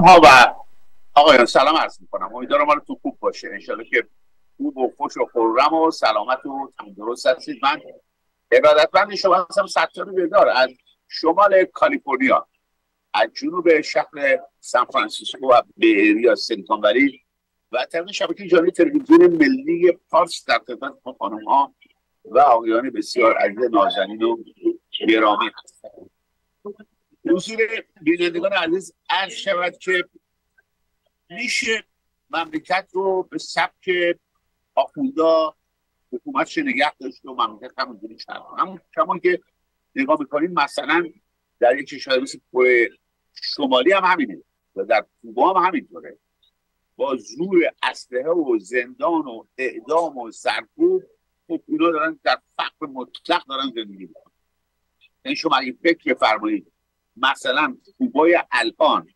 خانم ها و آقایان سلام عرض می‌کنم. امیدوارم حالتون خوب باشه. انشالله که خوب و خوش و خورم و سلامت و تندرست هستید. من ارادتمند شما هستم ستار بیدار از شمال کالیفرنیا از جنوب شهر سان فرانسیسکو و به ایریا سیلیکون ولی و طبق شبکه جهانی تلویزیون ملی پارس در خدمت خانم ها و آقایان بسیار عزیز نازنین و گرامی هستند حضور بینندگان عزیز عرض شود که میشه مملکت رو به سبک آخوندا حکومتش نگه داشت و مملکت همونجوری چرد همون که نگاه می‌کنیم مثلا در یک کشور مثل کره شمالی هم همینه و در کوبا هم همینطوره. با زور اسلحه و زندان و اعدام و سرکوب خب دارن در فقر مطلق دارن زندگی می‌کنن. این شما اگه فکر فرمایید مثلا کوبای الان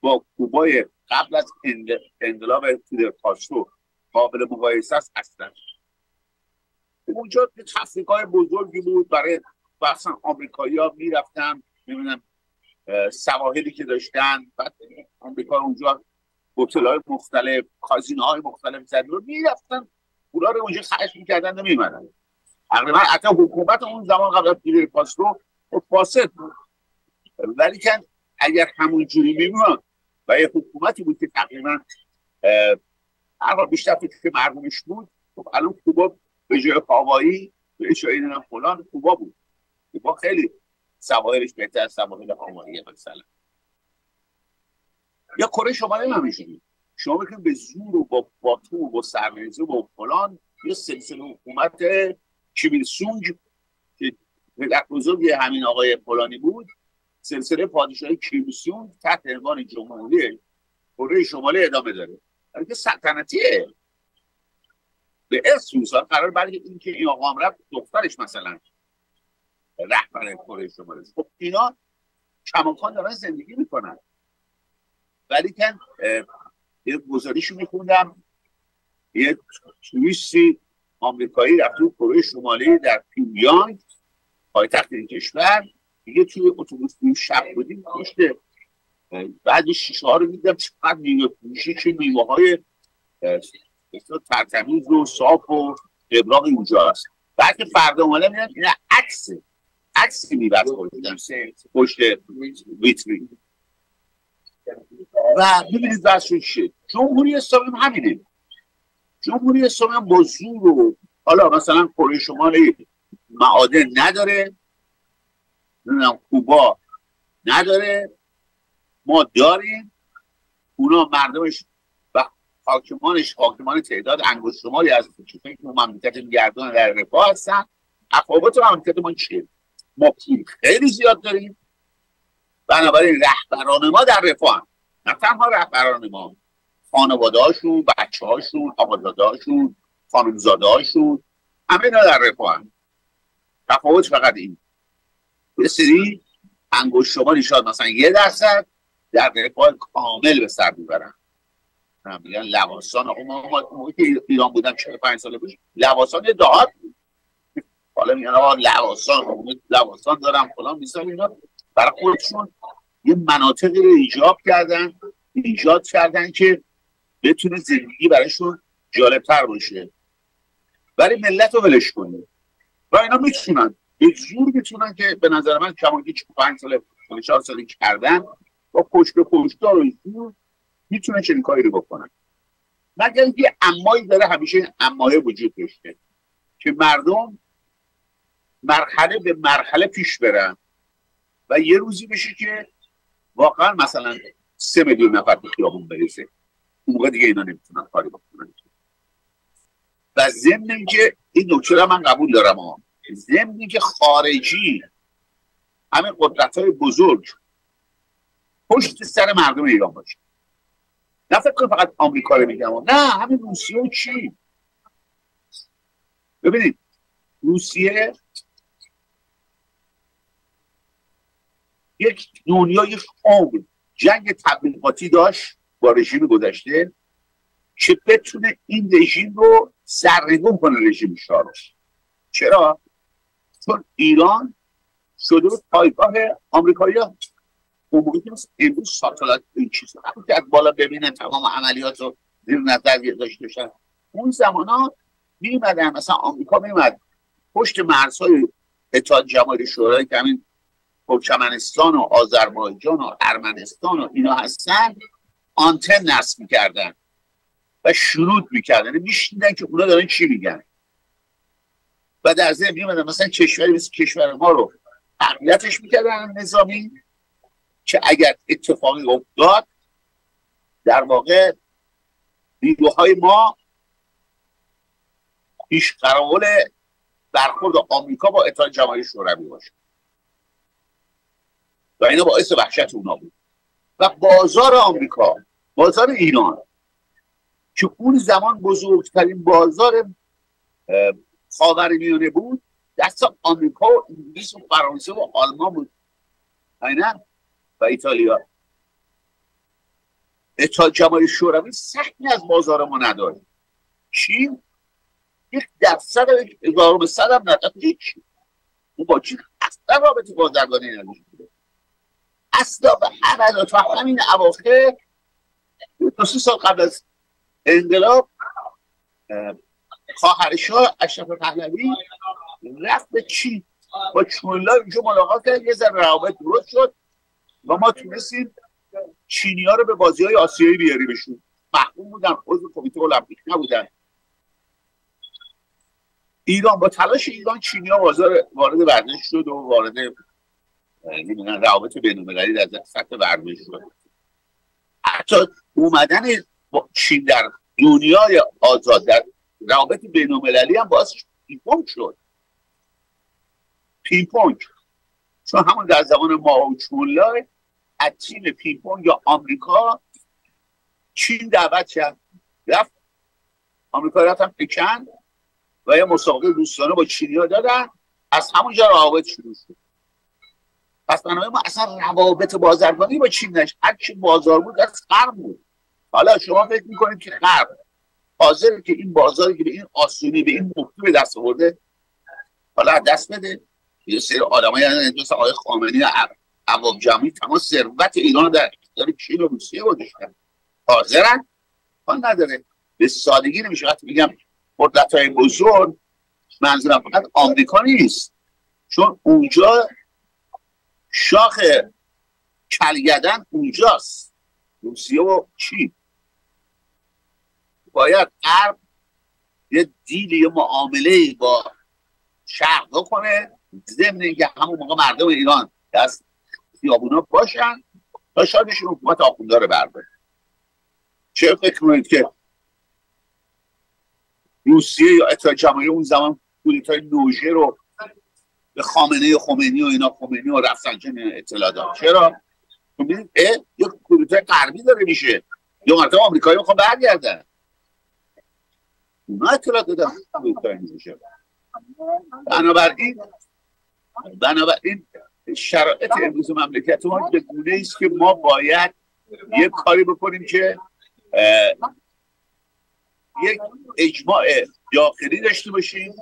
با کوبای قبل از انقلاب فیدل کاسترو قابل مقایسه است اصلا. اونجا تفریقای بزرگی بود برای مثلا آمریکایی ها می‌رفتن نمی‌دونم سواحلی که داشتن بعد آمریکا اونجا هتل های مختلف کازینو های مختلف زدن رو می‌رفتن. پولا رو اونجا خرج می‌کردن نمیمدن تقریبا حتی حکومت اون زمان قبل از فیدل کاسترو فاسد بود. ولی که اگر همون جوری میمون و یه حکومتی بود که تقریبا هر بیشتر فکر مردمش بود خب الان کوبا به جای هاوایی به نمی‌دونم فلان کوبا بود. کوبا خیلی سواحلش بهتر از سواحل هاوایی مثلا. یا کره شمالی هم همینجوری. شما بکنید به زور و با باتو و با سرنیزه و فلان یه سلسله حکومت کیمیل سونگ که پدر بزرگی همین آقای فلانی بود سلسله پادشاهی کیمسیون تحت عنوان جمهوری کره شمالی ادامه داره. که سلطنتیه. به ارث میسان قرار برای اینکه این آقا هم رفت دخترش مثلا رهبر کره شمالی. خب اینا کماکان دارن زندگی می‌کنن. ولی که یه گزارشی میخوندم. یه توریستی آمریکایی رفت کره شمالی در پیونیانگ پایتخت این کشور. دیگه توی اتوبوس شب بودیم پشت بعد شیشه ها رو میدم چقدر میوه فروشی چه میوه های ترتمیز و صاف و ابراق اونجا هست. بعد که فردا اومده میدم اینا عکس عکسی می‌برد پشت ویترین. و ببینید بحث چیه؟ جمهوری اسلامی هم همینه. جمهوری اسلامی هم با زور و حالا مثلا کره شمالی معادن نداره. نمی‌دونم کوبا نداره. ما داریم. اونا مردمش و حاکمانش حاکمان تعداد انگشت شمالی از که مملکت گردان در رفاه هستن. تفاوت مملکت ما چیه؟ ما پول خیلی زیاد داریم. بنابراین رهبران ما در رفاه نه تنها رهبران ما خانواده هاشون بچه هاشون آقازاده هاشون خانمزاده هاشون همه اینا در رفاه تفاوت فقط این. یه سری انگوش شمالی شاید مثلا یه درصد در رفاه کامل به سر می‌برن. میگن لواسان موقعی که ایران بودم 45 سال پیش لواسان دهات بود حالا میگن آقا لواسان لواسان دارم فلان میسان اینا برای خودشون یه مناطقی رو ایجاب کردن ایجاد کردن که بتونه زندگی برایشون جالبتر باشه. ولی ملت رو ولش کنید. و اینا می‌تونن. به زور می‌تونن که به نظر من کما که 5 سال 4 سالی کردن با پشت به پشتار و زور می‌تونه چنین کاری رو بکنن. مگر اینکه امایی داره همیشه امایه وجود داشته که مردم مرحله به مرحله پیش برن و یه روزی بشه که واقعا مثلا سه میلیون نفر به خیابون برسه. اون موقع دیگه اینا نمی‌تونن کاری بکنن. و ضمن اینکه این نکته من قبول دارم ها ضمن که خارجی. همه قدرت های بزرگ. پشت سر مردم ایران باشه. نه فکر کنم فقط آمریکا رو میگم. نه همین روسیه و چین. ببینید روسیه یک دنیا یک عمر جنگ تبلیغاتی داشت با رژیم گذشته که بتونه این رژیم رو سرنگون کنه رژیم شاه چرا؟ چون ایران شده بود پایگاه آمریکایی ها. اون موقع امروز ساتلایت این چیز که از بالا ببینن تمام عملیات رو زیر نظر داشته باشن. اون زمان ها میمدن مثلا آمریکا میمد پشت مرزهای اتحاد جماهیر شورای که همین ترکمنستان و آذربایجان و ارمنستان و اینا هستن آنتن نصب می‌کردن و شروط می‌کردن. یعنی میشنیدن که اونا دارن چی میگن. و در ضمن میومدن مثلا کشوری مثل کشور ما رو تقویتش می‌کردن نظامی که اگر اتفاقی افتاد در واقع نیروهای ما پیش قرار برخورد آمریکا با اتحاد جماهیر شوروی باشه. و اینا باعث وحشت اونا بود. و بازار آمریکا بازار ایران که اون زمان بزرگترین بازار خاورمیانه بود. دست آمریکا و انگلیس و فرانسه و آلمان بود. اینا و ایتالیا. اتحاد جماهیر شوروی سختی از بازار ما نداره. چین یک درصد هزار به صد هم نداره. هیچ. اون با چین اصلا رابطه بازرگانی نداشت اصلا به هر تا همین اواخر دو سال قبل از انقلاب خواهرشاه اشرف پهلوی رفت به چین. با چونلا اینجا ملاقات کرد یه ذره روابط درست شد و ما تونستیم چینی ها رو به بازی های آسیایی بیاریمشون. محکوم بودن عضو کمیته المپیک نبودن. ایران با تلاش ایران چینی ها وارد ورزش شد و وارد نمی‌دونم روابط بینالمللی در سطح ورزش شد. حتی اومدن چین در دنیای آزاد در روابط بینالمللی هم باعث پینگ شد. پینگ چون همون در زمان ما و چونلای از تیم پینگ یا آمریکا چین دعوت کرد. رفت. آمریکا رفتن پکن و یه مسابقه دوستانه با چینی ها دادن. از همونجا روابط شروع شد. پس بنابراین ما اصلا روابط بازرگانی با چین نش هر چی بازار بود از غرب بود. حالا شما فکر می‌کنید که غرب. حاضر که این بازاری که به این آسونی به این مفتی به دست آورده حالا دست بده. یه سری آدمای مثل آقای خامنه‌ای عوام جمعی تمام ثروت ایران در اختیار چین و روسیه گذاشتن. حاضرن؟ حال نداره. به سادگی نمیشه. وقتی میگم قدرت های بزرگ منظورم فقط آمریکا نیست. چون اونجا شاخ کلگدن اونجاست. روسیه و چین. باید غرب یه دیل یه معامله با شرق بکنه ضمن اینکه همون موقع مردم ایران دست خیابونا باشن تا شادشون حکومت آخونده رو برداره چه فکر کنید که روسیه یا اتحاد اون زمان کودتای نوژه رو به خامنه خمینی و اینا خمینی و رفسنجان اطلاع داد؟ چرا؟ ببینید یک کودتای غربی داره میشه. یا مرتبه آمریکایی می‌خوان برگردن. اونا اطلاع دادن نوژه بنابراین بنابراین شرایط امروز مملکت ما به گونه است که ما باید یک کاری بکنیم که یک اجماع داخلی داشته باشیم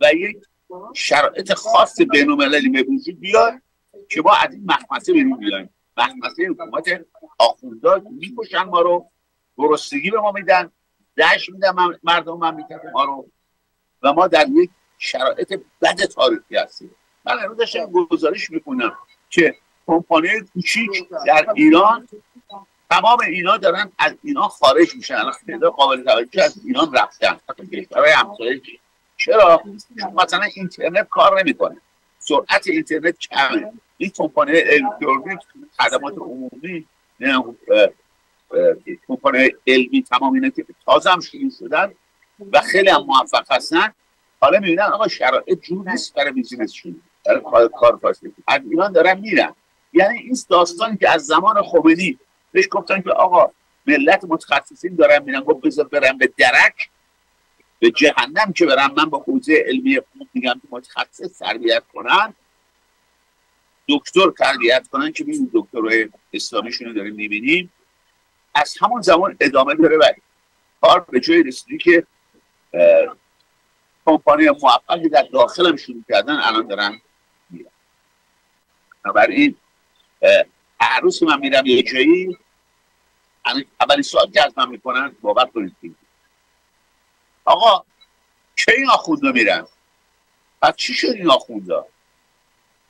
و یک شرایط خاص بینالمللی به وجود بیاد که ما از این مخمسه بیرون بیایم مخمسه حکومت آخوندها می‌کشن ما رو گرسنگی به ما میدن. دشت میدن مردم مملکت ما رو و ما در یک شرایط بد تاریخی هستیم. من امروز داشتم گزارش می‌کنم که کمپانی کوچیک در ایران تمام اینا دارن از اینا خارج میشن. خیلی قابل توجه از ایران رفتن. برای همسایه چرا؟ مثلا اینترنت کار نمی‌کنه. سرعت اینترنت کمه. این کمپانی الکترونیک خدمات عمومی کمپانی علمی تمام اینا که تازه هم شروع شدن و خیلی هم موفق هستن. حالا می‌بینن آقا شرایط جور نیست برای بیزینسشون. برای کار از ایران دارن میرن. یعنی این داستانی که از زمان خمینی بهش گفتن که آقا ملت متخصصین دارن میرن گفت بذار برن به درک به جهنم که برن من با حوزه علمی خوب میگم که متخصص تربیت کنن. دکتر تربیت کنن که این دکترهای اسلامیشون رو داریم می‌بینیم. از همون زمان ادامه داره و کار به جای رسیدی که کمپانی موفقی در داخل هم شروع کردن الان دارن میرن. بنابراین هر روز من میرم یه جایی اولی سوال که از من می‌کنن باور کنید آقا چه این آخوندا میرن؟ پس چی شد این آخوندا؟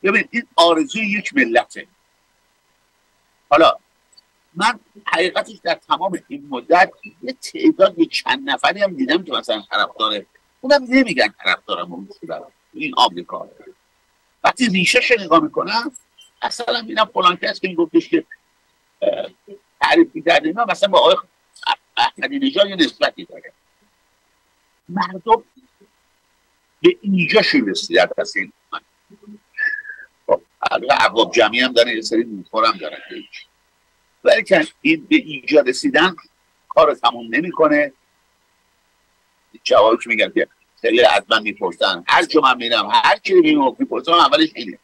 ببینید این آرزوی یک ملته. حالا من حقیقتش در تمام این مدت یه تعداد یه چند نفری هم دیدم که مثلا داره اونم نمیگن طرفدارم اون این آمریکا. وقتی ریشهش نگاه می‌کنم اصلا میرم فلان کس که میگفتش که تعریف می‌کرد اینا مثلا با آقای احمدی نژاد یه نسبتی داره. مردم به اینجا شروع رسیدن پس این عواب جمعی هم داره یه سری نوفر هم داره. ولی این به اینجا رسیدن کار تموم نمی‌کنه. جوابی که میگن که سری از من می‌پرسن. هر جا من میرم هر کی می‌پرسن اولش اینه.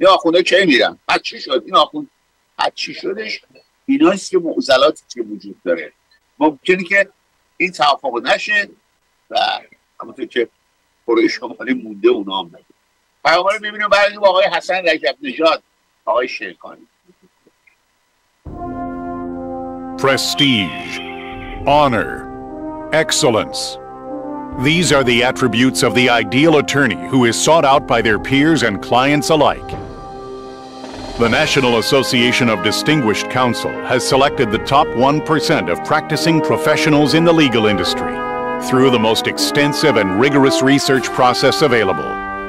یه آخونده کی میرم؟ بعد چی شد؟ این آخوند بعد چی شدش؟ اینایست که معضلاتی که وجود داره. ممکنه که این توافق نشه و همونطور که پروی شمالی مونده اونا هم نده پیامبر می‌بینیم با آقای حسن رجب نژاد آقای شیخانی Prestige, honor, excellence. These are the attributes of the ideal attorney who is sought out by their peers and clients alike. The National Association of Distinguished Counsel has selected the top 1% of practicing professionals in the legal industry through the most extensive and rigorous research process available.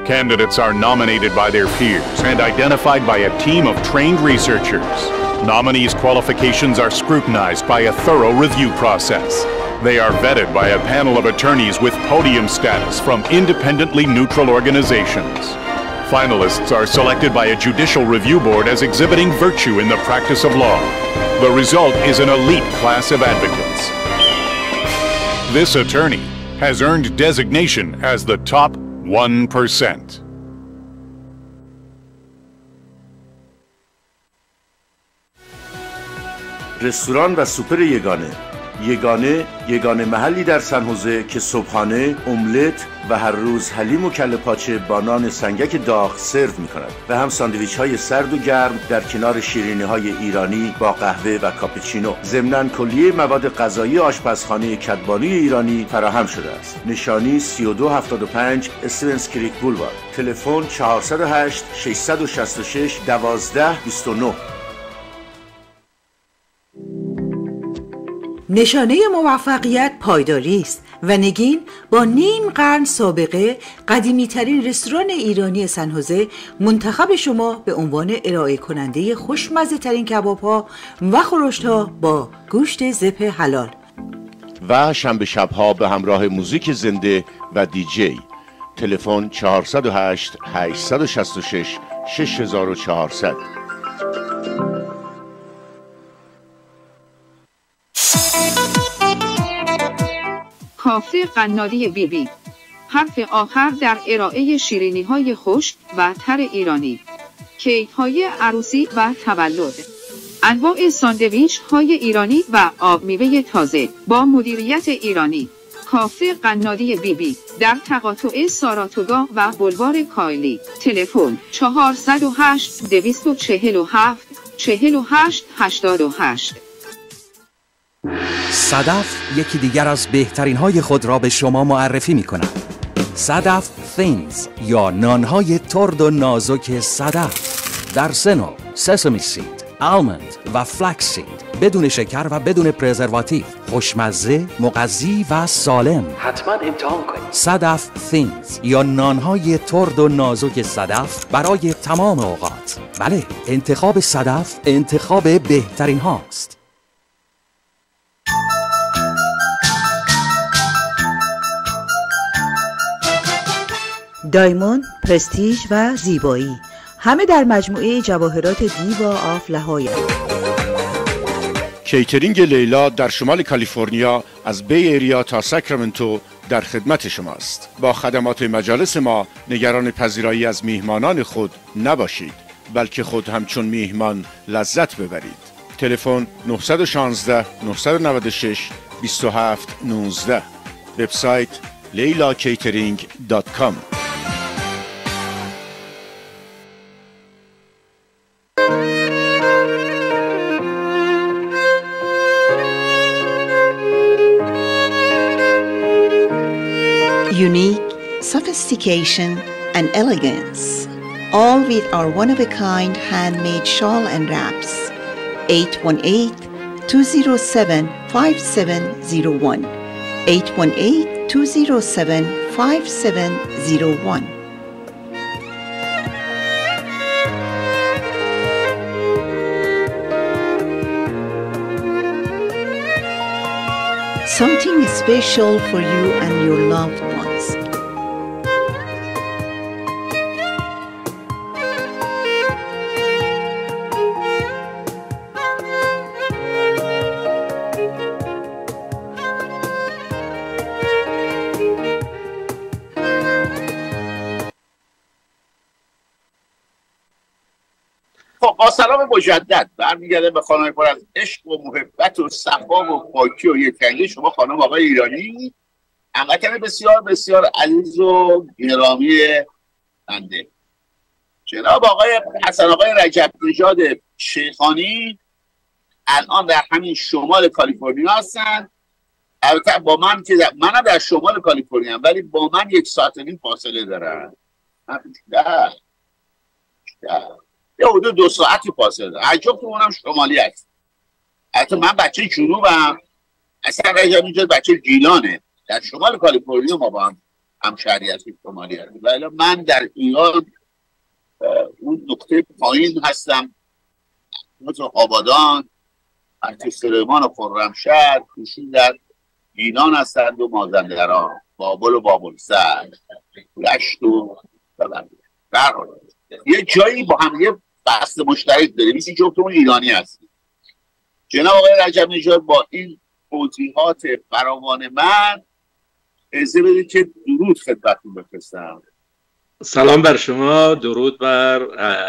Candidates are nominated by their peers and identified by a team of trained researchers. Nominees' qualifications are scrutinized by a thorough review process. They are vetted by a panel of attorneys with podium status from independently neutral organizations. Finalists are selected by a judicial review board as exhibiting virtue in the practice of law. The result is an elite class of advocates. This attorney has earned designation as the top 1%. رستوران و سوپر یگانه. یگانه یگانه محلی در سنحوزه که صبحانه املت و هر روز حلیم و کله پاچه با نان سنگک داغ سرو می کند و هم ساندویچ های سرد و گرم در کنار شیرینی های ایرانی با قهوه و کاپچینو ضمن کلیه مواد غذایی آشپزخانه کدبانی ایرانی فراهم شده است. نشانی 3275 استونز کریک بولوار تلفن 408 666 12 29 نشانه موفقیت پایداری است و نگین با نیم قرن سابقه قدیمی ترین رستوران ایرانی سنحوزه منتخب شما به عنوان ارائه کننده خوشمزه ترین کباب ها و خورشت ها با گوشت زپ حلال. و شنبه شبها به همراه موزیک زنده و دیجی. تلفن 408 866 6400 کافه قنادی بی بی حرف آخر در ارائه شیرینی های خوش و تر ایرانی. کیک های عروسی و تولد. انواع ساندویچ های ایرانی و آب میوه تازه با مدیریت ایرانی. کافه قنادی بی بی در تقاطع ساراتوگا و بلوار کایلی. تلفن 408 247 48 88 صدف یکی دیگر از بهترین های خود را به شما معرفی می کند صدف things یا نانهای ترد و نازک صدف. در سنو سسمی سید آلمند و فلکس سید. بدون شکر و بدون پرزرواتیو خوشمزه مغذی و سالم. حتما امتحان کنید. صدف things یا نانهای ترد و نازک صدف برای تمام اوقات. بله انتخاب صدف انتخاب بهترین هاست. دایموند، پرستیژ و زیبایی. همه در مجموعه جواهرات دیوا آف لهای کیترینگ لیلا در شمال کالیفرنیا از بی ایریا تا ساکرامنتو در خدمت شماست. با خدمات مجالس ما نگران پذیرایی از میهمانان خود نباشید بلکه خود همچون میهمان لذت ببرید. تلفن 916 996 27 19 وبسایت leilacatering.com sophistication and elegance, all with our one-of-a-kind handmade shawl and wraps. 818-207-5701 818-207-5701 Something special for you and your loved ones. سلام مجدد برمیگرده به خانم پر از عشق و محبت و صفا و پاکی و یکتنگی شما خانم آقای ایرانی هموطن بسیار بسیار عزیز و گرامی بنده جناب آقای حسن آقای رجب نژاد شیخانی الان در همین شمال کالیفرنیا هستن البته با من که در... منم در شمال کالیفرنیا ولی با من یک ساعت و نیم فاصله دارن. ده. یه حدود دو ساعتی فاصله داره. عجب تو اونم شمالی هست. حتی من بچه جنوبم. اصلا رجب اینجا بچه گیلانه در شمال کالیفرنیا ما با هم همشهری هستیم شمالی هستیم. ولی من در ایران اون نقطه پایین هستم. مثل آبادان. ارتی سلیمان و خرمشهر ایشون در گیلان هستند و مازندران. بابل و بابل سر رشت و در یه جایی با هم یه بحث مشترک داره. میسی جفتمون ایرانی هستیم جناب آقای رجب نژاد با این توضیحات فراوان من اجازه بدید که درود خدمتتون بفرستم. سلام بر شما. درود بر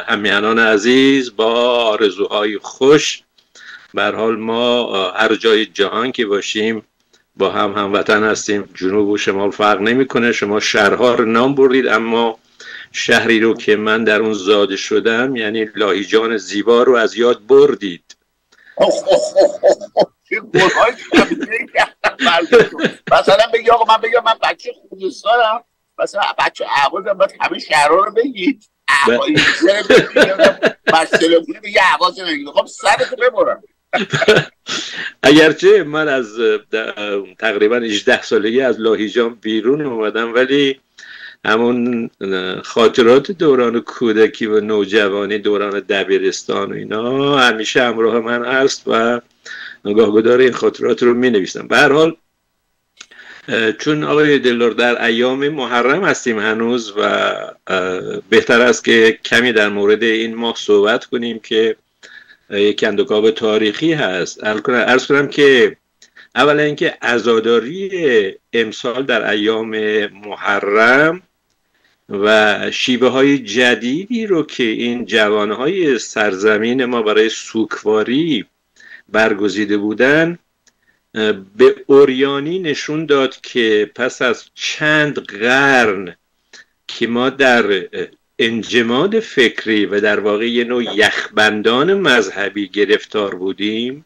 همیهنان عزیز. با آرزوهای خوش. بر حال ما هر جای جهان که باشیم با هم هموطن هستیم. جنوب و شمال فرق نمی‌کنه. شما شهرها رو نام بردید اما شهری رو که من در اون زاده شدم یعنی لاهیجان زیبا رو از یاد بردید. مثلا بگی آقا من بگم من بچه خوزستانم مثلا بچه احوازم باید همه شهرها رو بگید. مسئله بودی بگی احواز نگید خب سرتو ببرم. اگرچه من از تقریبا 18 سالگی از لاهیجان بیرون اومدم ولی همون خاطرات دوران کودکی و نوجوانی دوران دبیرستان و اینا همیشه همراه من هست و نگاه گدار این خاطرات رو می نویسم به حال چون آقای دلار در ایام محرم هستیم هنوز و بهتر است که کمی در مورد این ماه صحبت کنیم که یک اندکاب تاریخی هست. ارز کنم که اولا اینکه ازاداری امسال در ایام محرم و شیبه های جدیدی رو که این جوانهای سرزمین ما برای سوکواری برگزیده بودن به اوریانی نشون داد که پس از چند قرن که ما در انجماد فکری و در واقع یه نوع یخبندان مذهبی گرفتار بودیم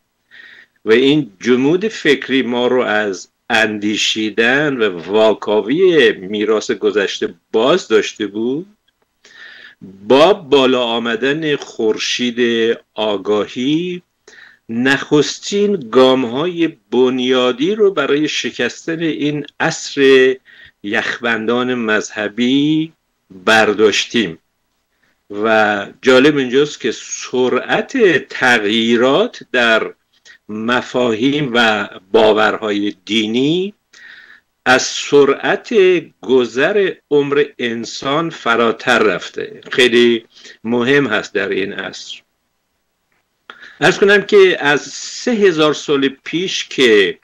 و این جمود فکری ما رو از اندیشیدن و واکاوی میراث گذشته باز داشته بود. با بالا آمدن خورشید آگاهی نخستین گام های بنیادی رو برای شکستن این عصر یخبندان مذهبی برداشتیم. و جالب اینجاست که سرعت تغییرات در مفاهیم و باورهای دینی از سرعت گذر عمر انسان فراتر رفته. خیلی مهم هست در این عصر. ارز کنم که از سه هزار سال پیش که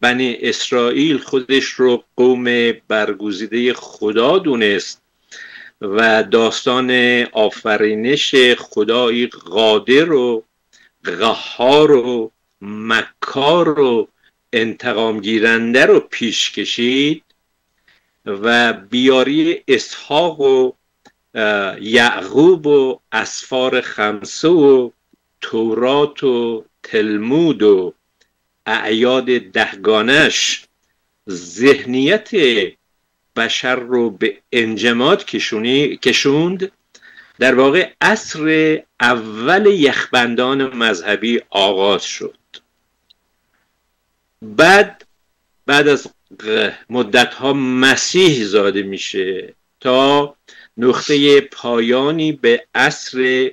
بنی اسرائیل خودش رو قوم برگزیده خدا دونست و داستان آفرینش خدایی قادر و غهار و مکار و انتقام گیرنده رو پیش کشید و بیاری اسحاق و یعقوب و اسفار خمسه و تورات و تلمود و اعیاد دهگانش ذهنیت بشر رو به انجماد کشوند. در واقع عصر اول یخبندان مذهبی آغاز شد. بعد بعد از مدت ها مسیح زاده میشه تا نقطه پایانی به عصر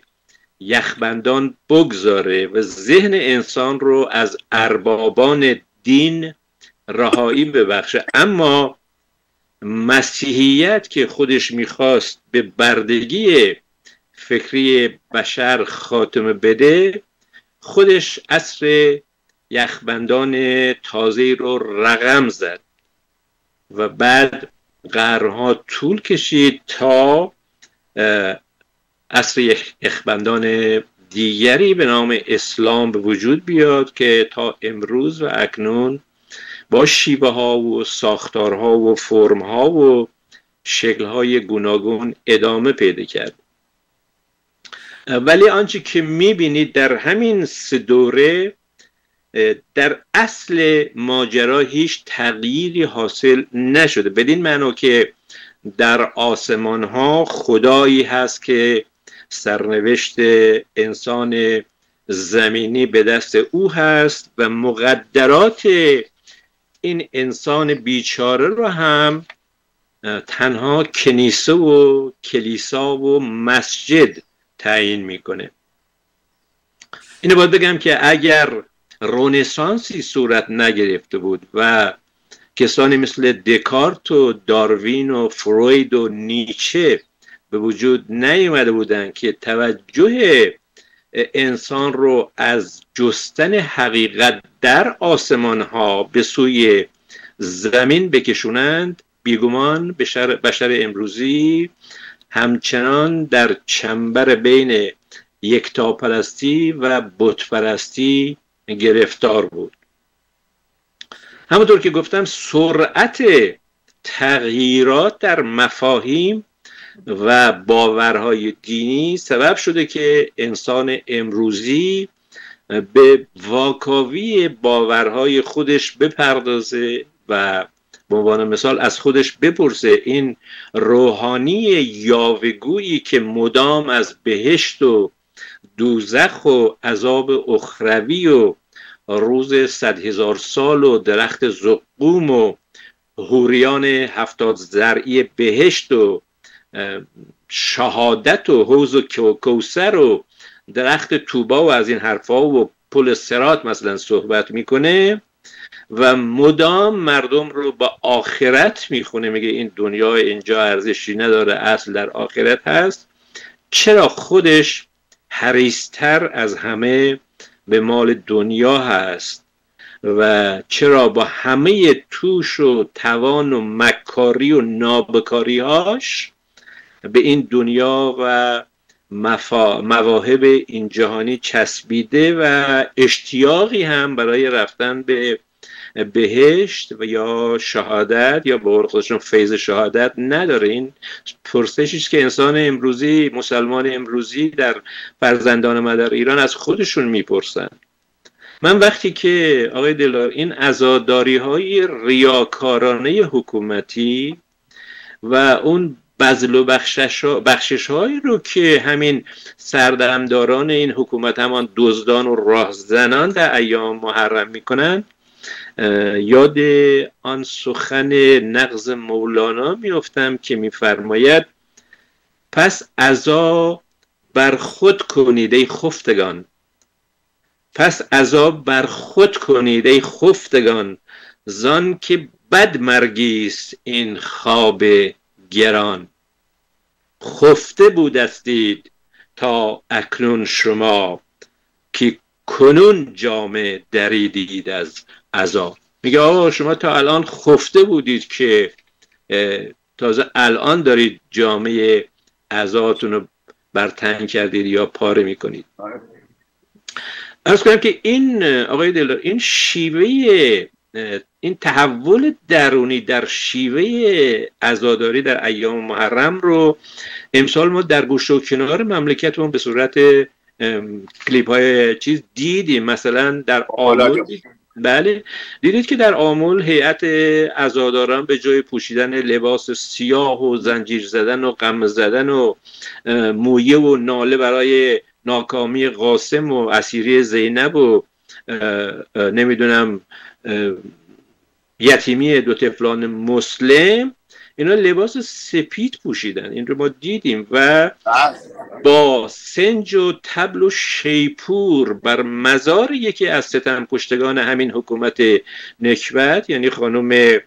یخبندان بگذاره و ذهن انسان رو از اربابان دین رهایی ببخشه. اما مسیحیت که خودش می‌خواست به بردگی فکری بشر خاتمه بده خودش عصر یخبندان تازه رو رقم زد و بعد قرنها طول کشید تا عصر یخبندان دیگری به نام اسلام به وجود بیاد که تا امروز و اکنون با شیبه ها و ساختارها و فرم ها و شکل های گوناگون ادامه پیدا کرد ولی آنچه که می‌بینید در همین سه دوره در اصل ماجرا هیچ تغییری حاصل نشده. بدین معنا که در آسمان ها خدایی هست که سرنوشت انسان زمینی به دست او هست و مقدرات این انسان بیچاره رو هم تنها کنیسه و کلیسا و مسجد تعیین می‌کنه. اینو باید بگم که اگر رونسانسی صورت نگرفته بود و کسانی مثل دکارت و داروین و فروید و نیچه به وجود نیومده بودند که توجه انسان رو از جستن حقیقت در آسمان ها به سوی زمین بکشونند بیگمان بشر, بشر امروزی همچنان در چنبر بین یکتاپرستی و بتپرستی گرفتار بود. همونطور که گفتم سرعت تغییرات در مفاهیم و باورهای دینی سبب شده که انسان امروزی به واکاوی باورهای خودش بپردازه و به عنوان مثال از خودش بپرسه این روحانی یاوگویی که مدام از بهشت و دوزخ و عذاب اخروی و روز صد هزار سال و درخت زقوم و هوریان هفتاد زرعی بهشت و شهادت و حوز و کوسر و درخت توبا و از این حرفا و پل سرات مثلا صحبت می‌کنه. و مدام مردم رو با آخرت می‌خونه. میگه این دنیا اینجا ارزشی نداره اصل در آخرت هست. چرا خودش حریستر از همه به مال دنیا هست و چرا با همه توش و توان و مکاری و نابکاری هاش به این دنیا و مواهب این جهانی چسبیده و اشتیاقی هم برای رفتن به بهشت و یا شهادت یا به خودشون فیض شهادت نداره این پرسشی که انسان امروزی مسلمان امروزی در فرزندان مادر ایران از خودشون می‌پرسن. من وقتی که آقای دلار این ازاداری های ریاکارانه حکومتی و اون بزل و بخشش, بخشش هایی رو که همین سردمداران این حکومت همان دزدان و راهزنان در ایام محرم می‌کنن یاد آن سخن نقض مولانا میفتم که میفرماید پس ازا بر خود کنید ای خفتگان. پس ازا بر خود کنید ای خفتگان زان که بد مرگیست این خواب گران. خفته بودستید تا اکنون شما که کنون جامعه دریدید از عذاب میگه آقا شما تا الان خفته بودید که تازه الان دارید جامعه عذاتون رو برتن کردید یا پاره می‌کنید. ارز کنم که این آقای دلار این شیوه این تحول درونی در شیوه عزاداری در ایام محرم رو امسال ما در گوش و کنار مملکتمون به صورت کلیپ های چیز دیدیم. مثلا در آلود بله. دیدید که در آمول هیئت عزاداران به جای پوشیدن لباس سیاه و زنجیر زدن و غم زدن و مویه و ناله برای ناکامی قاسم و اسیری زینب و نمی‌دونم یتیمی دو تفلان مسلم اینا لباس سپید پوشیدن. این رو ما دیدیم و با سنج و تبل و شیپور بر مزار یکی از ستم پشتگان همین حکومت نکبت یعنی خانم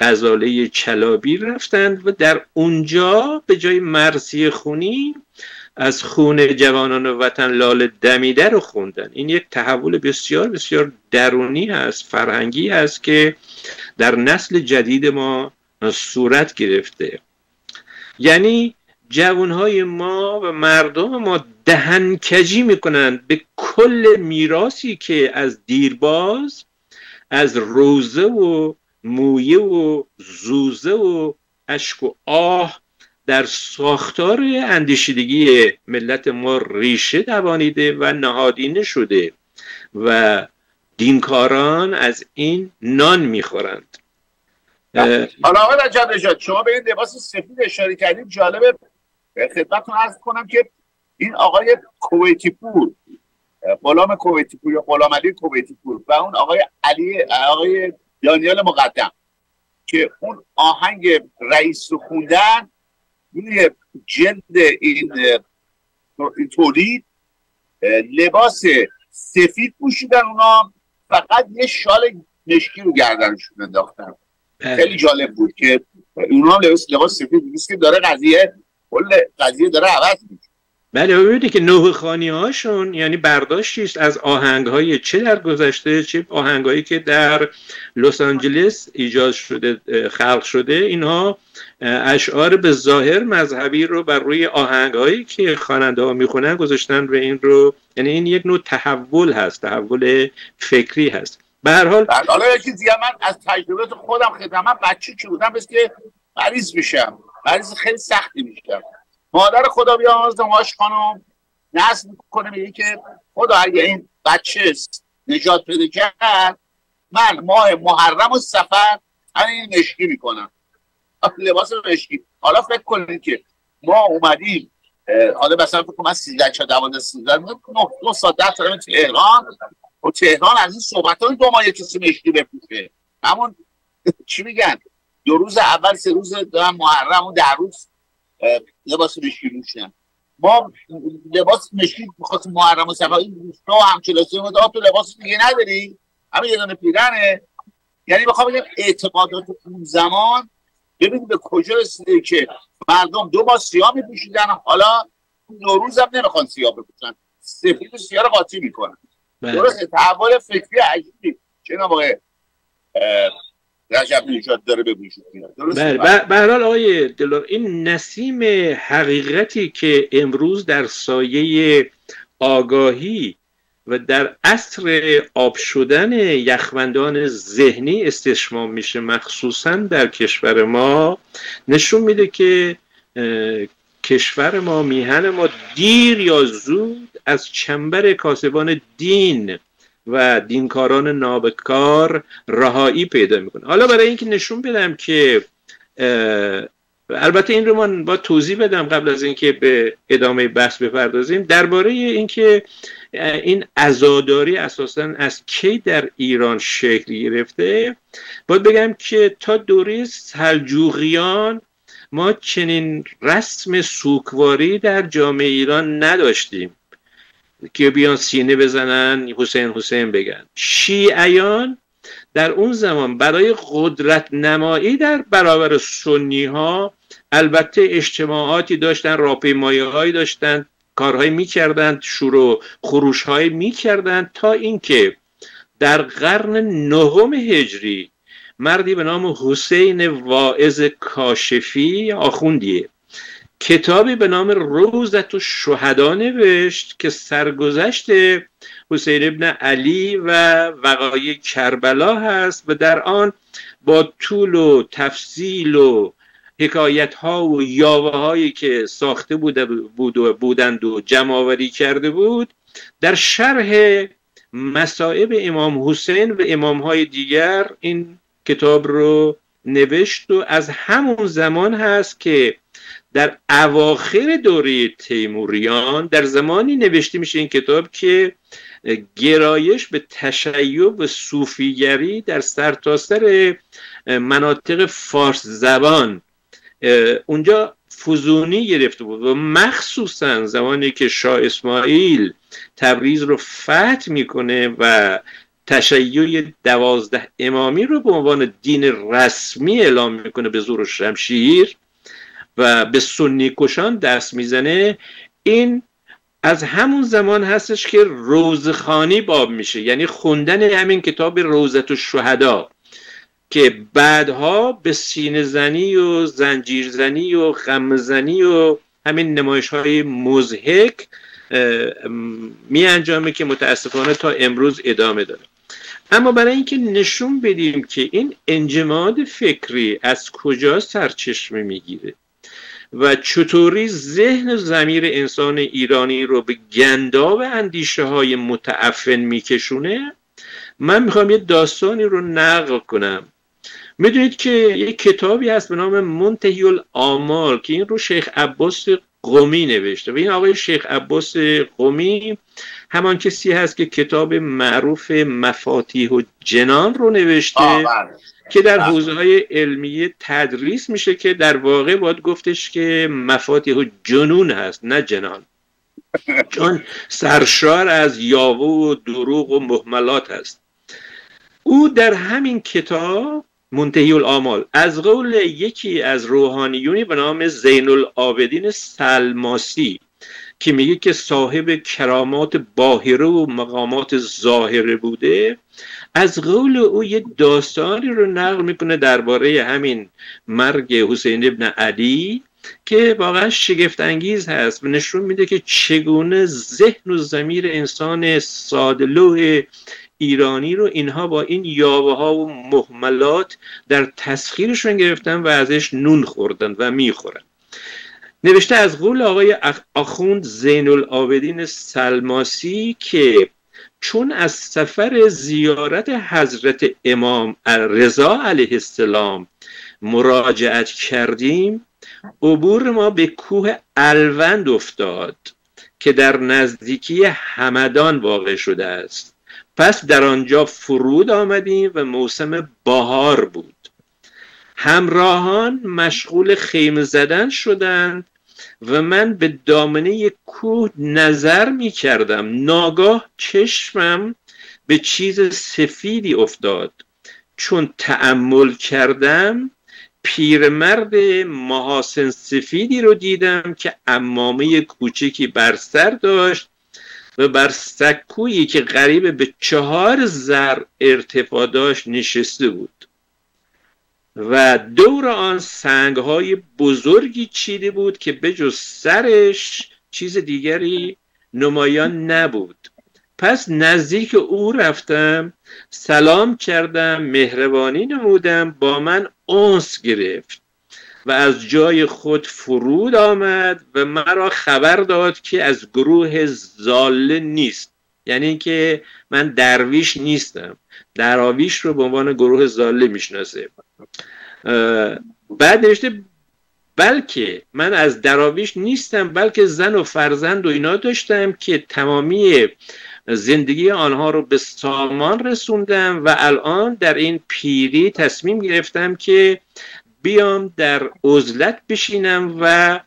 غزاله چلابی رفتند و در اونجا به جای مرسی خونی از خون جوانان وطن لال دمیده رو خوندن. این یک تحول بسیار بسیار درونی هست فرهنگی هست که در نسل جدید ما صورت گرفته. یعنی جوانهای ما و مردم ما دهنکجی می‌کنند به کل میراسی که از دیرباز از روزه و مویه و زوزه و اشک و آه در ساختار اندیشیدگی ملت ما ریشه دوانیده و نهادینه شده و دینکاران از این نان می‌خورند. حالا آقای رجب نجات شما به این لباس سفید اشاره کردید جالبه. خدمتتون عرض کنم که این آقای کویتی پور غلام کویتی پور یا غلام علی کویتی پور و اون آقای علی آقای دانیال مقدم که اون آهنگ رئیس رو خوندن روی جلد این این تولید لباس سفید پوشیدن اونا فقط یه شال مشکی رو گردنشون انداختن. خیلی جالب بود که اونا لباس لباس سفید نیست که داره قضیه کل قضیه داره عوض میشه. بله ببینید که نوه خانی هاشون یعنی برداشتی است از آهنگ های چه در گذشته چه آهنگ هایی که در لس آنجلس ایجاد شده خلق شده. اینها اشعار به ظاهر مذهبی رو بر روی آهنگ هایی که خواننده ها می‌خونن گذاشتن و این رو یعنی این یک نوع تحول هست تحول فکری هست. به هر حال حالا یکی دیگه من از تجربه خودم خدمت بچه که بودم؟ بس که مریض میشم. مریض خیلی سختی میشم. مادر خدا بیامرز ماش خانم. نصب می‌کنه میگه که خدا اگه این بچه نجات پیدا کرد من ماه محرم و سفر همین مشکی می‌کنم. لباس مشکی. حالا فکر کنید که ما اومدیم حالا مثلا فکر کنم 13 چه 12 13 9 ساعت 10 تا تهران. و تهران از این صحبت های دو ماه کسی مشکی بپوشه. همون چی میگن؟ دو روز اول سه روز دارم محرم و در روز لباس مشکی میشن ما لباس مشکی بخواست محرم و صفحه این دوستا و همکلاسی ما تو لباس دیگه نداری همین یه دانه پیرنه. یعنی بخوام بگم اعتقادات اون زمان. ببینید به کجا رسیده که مردم دو ماه سیاه میپوشیدن حالا نوروز هم نمی‌خوان سیاه بپوشن. سفید و سیاه رو قاطی می‌کنن. درسته تحول فکری عجیبی. چه آقای رجب نجات داره به وجود بله. به هر آقای دلار این نسیم حقیقتی که امروز در سایه آگاهی و در عصر آب شدن یخبندان ذهنی استشمام میشه مخصوصا در کشور ما نشون میده که کشور ما میهن ما دیر یا زود از چنبر کاسبان دین و دینکاران نابکار رهایی پیدا می‌کنه. حالا برای اینکه نشون بدم که البته این رو من با توضیح بدم قبل از اینکه به ادامه بحث بپردازیم. درباره اینکه این عزاداری اساسا از کی در ایران شکل گرفته باید بگم که تا دوره سلجوقیان ما چنین رسم سوکواری در جامعه ایران نداشتیم که بیان سینه بزنن حسین حسین بگن. شیعیان در اون زمان برای قدرت نمایی در برابر سنی ها البته اجتماعاتی داشتن راپیمایی هایی داشتن کارهایی می‌کردند شروع خروش هایی می‌کردند تا اینکه در قرن نهم هجری مردی به نام حسین واعظ کاشفی آخوندیه. کتابی به نام روزت و شهدا نوشت که سرگذشت حسین ابن علی و وقایع کربلا هست و در آن با طول و تفصیل و حکایت ها و یاوه هایی که ساخته بود بودند و جمعآوری کرده بود در شرح مسائب امام حسین و امام های دیگر این کتاب رو نوشت و از همون زمان هست که در اواخر دوره تیموریان در زمانی نوشته میشه این کتاب که گرایش به تشیع و صوفیگری در سرتاسر سر مناطق فارس زبان اونجا فزونی گرفته بود و مخصوصا زمانی که شاه اسماعیل تبریز رو فتح می‌کنه و تشیع دوازده امامی رو به عنوان دین رسمی اعلام می‌کنه به زور شمشیر و به سنی کشان دست می‌زنه. این از همون زمان هستش که روزخانی باب میشه. یعنی خوندن همین کتاب روزت و شهدا که بعدها به سینه زنی و زنجیر زنی و غم زنی و همین نمایش های مزهک می انجامه که متاسفانه تا امروز ادامه داره. اما برای اینکه نشون بدیم که این انجماد فکری از کجا سرچشمه می‌گیره و چطوری ذهن و زمیر انسان ایرانی رو به گنداب اندیشه های متعفن میکشونه من می‌خوام یه داستانی رو نقل کنم. می‌دونید که یک کتابی هست به نام منتهی آمال که این رو شیخ عباس قومی نوشته و این آقای شیخ عباس قومی همان کسی هست که کتاب معروف مفاتیح و جنان رو نوشته بله. که در بله. حوزه های علمی تدریس میشه که در واقع باید گفتش که مفاتیح و جنون هست نه جنان چون سرشار از یاوه و دروغ و محملات هست او در همین کتاب منتهی الامال از قول یکی از روحانیونی به نام زین العابدین سلماسی که میگه که صاحب کرامات باهره و مقامات ظاهره بوده از قول او یه داستانی رو نقل می‌کنه درباره همین مرگ حسین ابن علی که واقعا شگفت انگیز هست و نشون میده که چگونه ذهن و زمیر انسان سادلوه ایرانی رو اینها با این یاوه ها و محملات در تسخیرشون گرفتن و ازش نون خوردن و می‌خورن. نوشته از قول آقای آخوند زین العابدین سلماسی که چون از سفر زیارت حضرت امام رضا علیه السلام مراجعت کردیم عبور ما به کوه الوند افتاد که در نزدیکی همدان واقع شده است. پس در آنجا فرود آمدیم و موسم بهار بود. همراهان مشغول خیمه زدن شدند و من به دامنه کوه نظر می کردم. ناگاه چشمم به چیز سفیدی افتاد. چون تأمل کردم پیرمرد محاسن سفیدی رو دیدم که امامه کوچکی بر سر داشت و بر سکویی که قریب به چهار زر ارتفاع داشت نشسته بود. و دور آن سنگ های بزرگی چیده بود که بجز سرش چیز دیگری نمایان نبود. پس نزدیک او رفتم سلام کردم مهربانی نمودم با من اونس گرفت. و از جای خود فرود آمد و مرا خبر داد که از گروه زاله نیست. یعنی اینکه من درویش نیستم. دراویش رو به عنوان گروه زاله می‌شناسه. بعد نوشته بلکه من از دراویش نیستم بلکه زن و فرزند و اینا داشتم که تمامی زندگی آنها رو به سامان رسوندم و الان در این پیری تصمیم گرفتم که بیام در عزلت بشینم و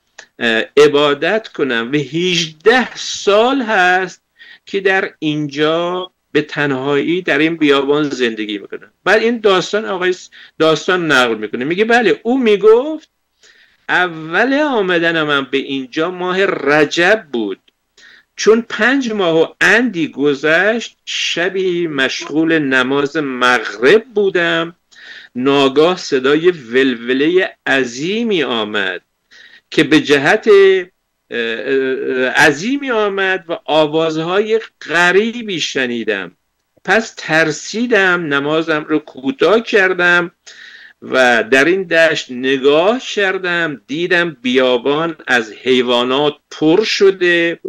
عبادت کنم. و 18 سال هست که در اینجا به تنهایی در این بیابان زندگی می‌کنه بعد این داستان آقای داستان نقل می‌کنه. میگه بله او می‌گفت اول آمدن من به اینجا ماه رجب بود. چون پنج ماه و اندی گذشت شبی مشغول نماز مغرب بودم. ناگاه صدای ولوله عظیمی آمد که به جهت عظیمی آمد و آوازهای غریبی شنیدم. پس ترسیدم نمازم رو کوتاه کردم و در این دشت نگاه کردم دیدم بیابان از حیوانات پر شده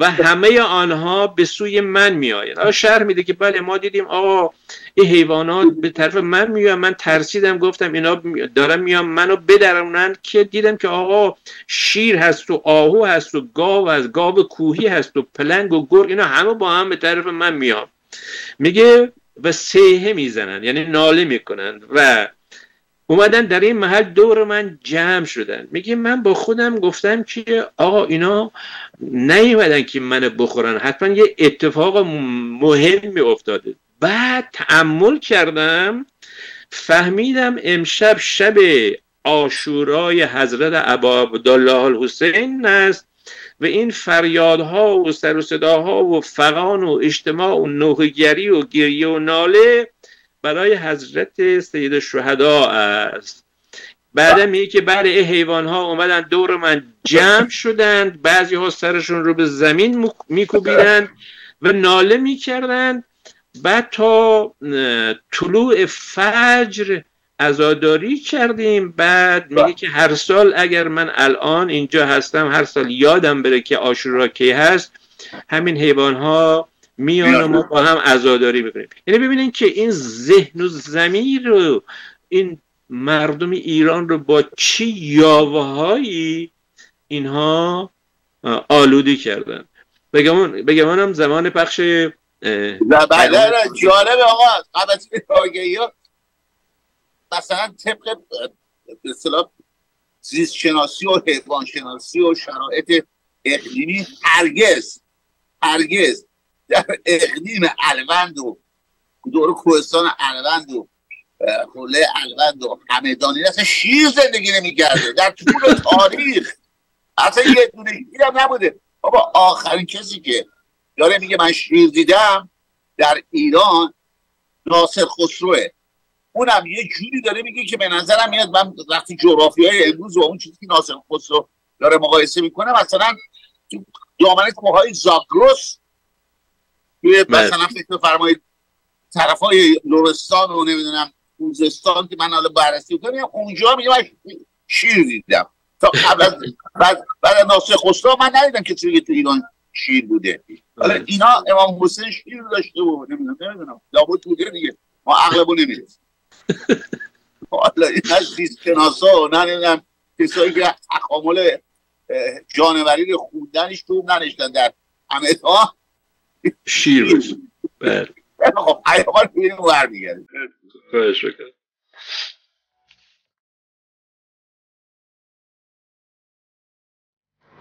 و همه آنها به سوی من می آید شهر میده که بله ما دیدیم آقا این حیوانات به طرف من میاد من ترسیدم گفتم اینا دارم میام منو بدرونن که دیدم که آقا شیر هست و آهو هست و گاو از گاو کوهی هست و پلنگ و گرگ اینا همه با هم به طرف من میان میگه و سیهه می‌زنن یعنی ناله می‌کنن و اومدن در این محل دور من جمع شدن. میگه من با خودم گفتم که آقا اینا نیومدن که منو بخورن. حتما یه اتفاق مهمی افتاده. بعد تعمل کردم فهمیدم امشب شب آشورای حضرت ابا عبدالله الحسین است و این فریادها و سر و صداها و فقان و اجتماع و نوهگری و گریه و ناله برای حضرت سید شهدا است. بعد میگه که بعد این حیوان ها اومدن دور من جمع شدند بعضی ها سرشون رو به زمین میکوبیدند و ناله می‌کردند. بعد تا طلوع فجر ازاداری کردیم. بعد میگه که هر سال اگر من الان اینجا هستم هر سال یادم بره که آشورا کی هست همین حیوان ها میان ما با هم ازاداری بکنیم یعنی ببینید که این ذهن و زمیر رو این مردم ایران رو با چی یاوه هایی اینها آلودی کردن. بگمانم زمان پخش بله جالب آقا. قبل از ها. مثلا طبق به زیست شناسی و حیوان شناسی و شرایط اقلیمی هرگز هرگز در اقلیم الوند و دور کوهستان الوند و حوله الوند و همدانی اصلا شیر زندگی نمی‌کرده. در طول تاریخ. اصلا یه دونه هم نبوده. بابا آخرین کسی که داره میگه من شیر دیدم در ایران ناصر خسروه اونم یه جوری داره میگه که به نظرم میاد من وقتی جغرافی های امروز و اون چیزی که ناصر خسرو داره مقایسه می‌کنه مثلا تو دامنه کوههای زاگروس توی بله. مثلا فکر بفرمایید طرف های لورستان و نمی‌دونم خوزستان که من حالا بررسی کنم اونجا میگه من شیر دیدم. تا قبل از بعد بعد ناصر خسرو من ندیدم که توی تو ایران شیر بوده. حالا بله. اینا امام حسین شیر داشته بود نمی‌دونم نمی‌دونم. لابد بوده دیگه. ما عقلمون نمی‌رسیم حالا این از زیست شناسا نه نمی‌دونم کسایی که تکامل جانوری رو خوندنش تو ننشتن در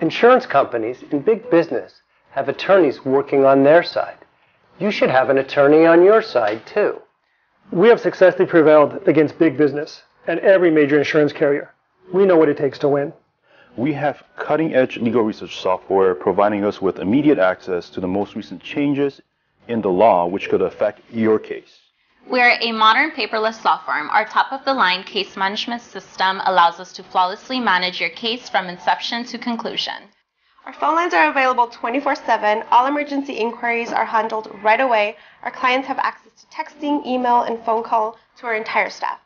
Insurance companies and big business have attorneys working on their side. You should have an attorney on your side, too. We have successfully prevailed against big business and every major insurance carrier. We know what it takes to win. We have cutting edge legal research software providing us with immediate access to the most recent changes in the law which could affect your case. We're a modern paperless law firm. Our top of the line case management system allows us to flawlessly manage your case from inception to conclusion. Our phone lines are available 24 7. All emergency inquiries are handled right away. Our clients have access to texting, email, and phone call to our entire staff.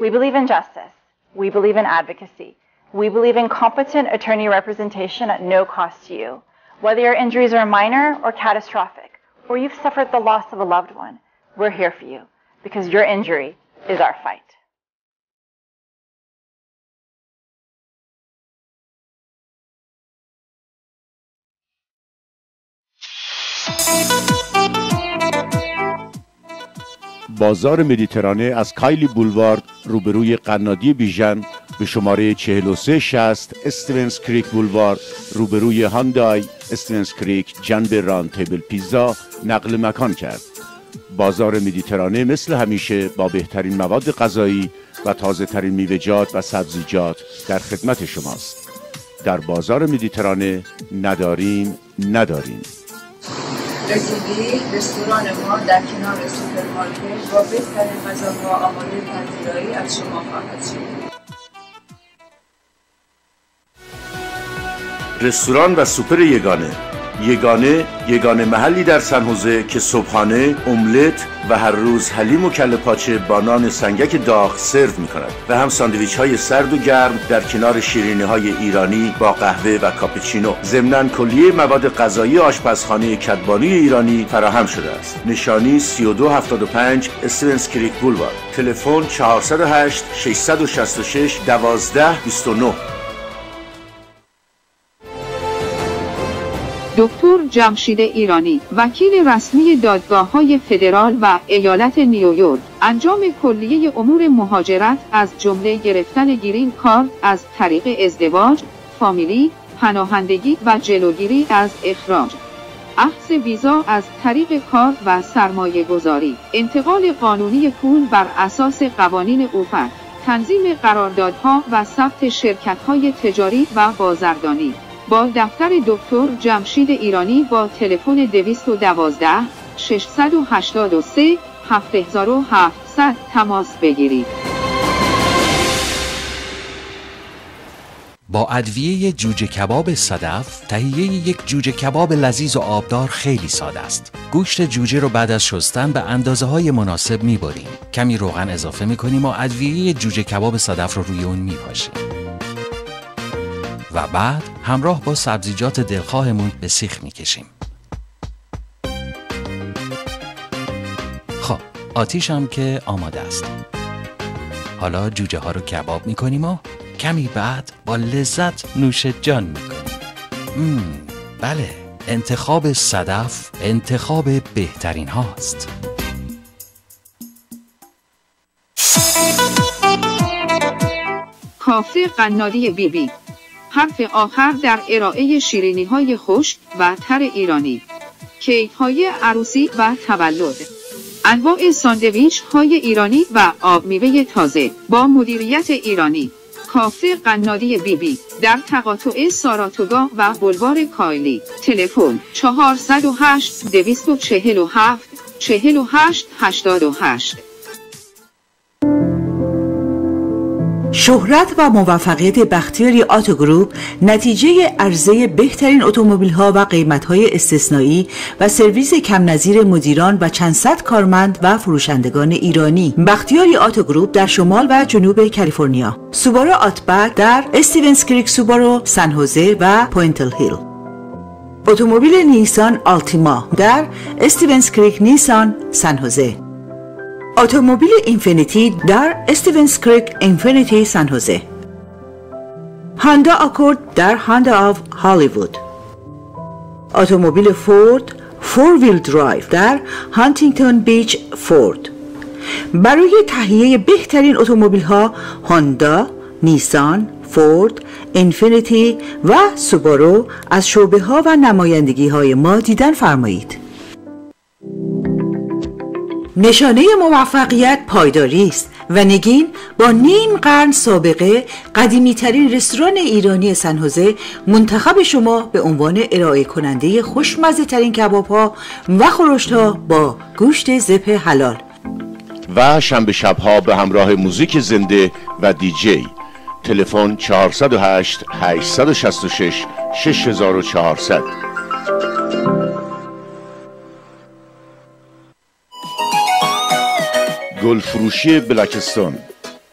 We believe in justice. We believe in advocacy. We believe in competent attorney representation at no cost to you. Whether your injuries are minor or catastrophic, or you've suffered the loss of a loved one, we're here for you because your injury is our fight. بازار مدیترانه از کایلی بولوارد روبروی قنادی بیژن به شماره 4360 استیونز کریک بولوارد روبروی هاندای استیونز کریک جنب ران تیبل پیزا نقل مکان کرد. بازار مدیترانه مثل همیشه با بهترین مواد غذایی و تازه ترین میوه‌جات و سبزیجات در خدمت شماست. در بازار مدیترانه نداریم نداریم. رسیدی رستوران ما در کنار سوپرمارکت با بهترین غذاها آماده پذیرایی از شما خواهد شد. رستوران و سوپر یگانه. یگانه یگانه محلی در سن‌هوزه که صبحانه املت و هر روز حلیم و کله پاچه با نان سنگک داغ سرو می کند و هم ساندویچ های سرد و گرم در کنار شیرینی های ایرانی با قهوه و کاپچینو ضمن کلیه مواد غذایی آشپزخانه کدبانوی ایرانی فراهم شده است. نشانی 3275 Stevens Creek بولوار تلفن 408 666 12 29 دکتر جمشید ایرانی وکیل رسمی دادگاه های فدرال و ایالت نیویورک انجام کلیه امور مهاجرت از جمله گرفتن گیرین کار از طریق ازدواج فامیلی پناهندگی و جلوگیری از اخراج. اخذ ویزا از طریق کار و سرمایه گذاری انتقال قانونی پول بر اساس قوانین اوپک تنظیم قراردادها و ثبت شرکت‌های تجاری و بازرگانی. با دفتر دکتر جمشید ایرانی با تلفن 212 683 7700 تماس بگیرید. با ادویه جوجه کباب صدف تهیه یک جوجه کباب لذیذ و آبدار خیلی ساده است. گوشت جوجه رو بعد از شستن به اندازه های مناسب می‌بریم. کمی روغن اضافه می‌کنیم و ادویه جوجه کباب صدف رو روی اون میپاشیم. و بعد همراه با سبزیجات دلخواهمون به سیخ می‌کشیم. خب آتیش هم که آماده است. حالا جوجه ها رو کباب می‌کنیم و کمی بعد با لذت نوش جان می‌کنیم. بله انتخاب صدف انتخاب بهترین هاست. کافه قنادی بی بی حرف آخر در ارائه شیرینی های خوش و تر ایرانی. کیک های عروسی و تولد. انواع ساندویچ های ایرانی و آب میوه تازه با مدیریت ایرانی. کافه قنادی بی بی در تقاطع ساراتوگا و بلوار کایلی. تلفن 408 247 48 88 شهرت و موفقیت بختیاری Auto Group نتیجه عرضه بهترین اتومبیل ها و قیمت های استثنایی و سرویس کم نظیر مدیران و چند صد کارمند و فروشندگان ایرانی. بختیاری Auto Group در شمال و جنوب کالیفرنیا. Subaru Outback در Stevens Creek Subaru سن و Puente Hills. اتومبیل Nissan Altima در Stevens Creek Nissan سن اتومبیل Infiniti در Stevens Creek Infiniti سن هوزه Honda Accord در Honda of Hollywood. اتومبیل Ford four wheel drive در Huntington Beach Ford. برای تهیه بهترین اتومبیل ها Honda، Nissan، Ford، Infiniti و Subaru از شعبه ها و نمایندگی های ما دیدن فرمایید. نشانه موفقیت پایداری است و نگین با نیم قرن سابقه قدیمی ترین رستوران ایرانی سنهوزه منتخب شما به عنوان ارائه کننده خوشمزه ترین کباب ها و خورشت ها با گوشت زپ حلال. و شنبه شبها به همراه موزیک زنده و دیجی تلفن 408 866 6400 گلفروشی بلکستون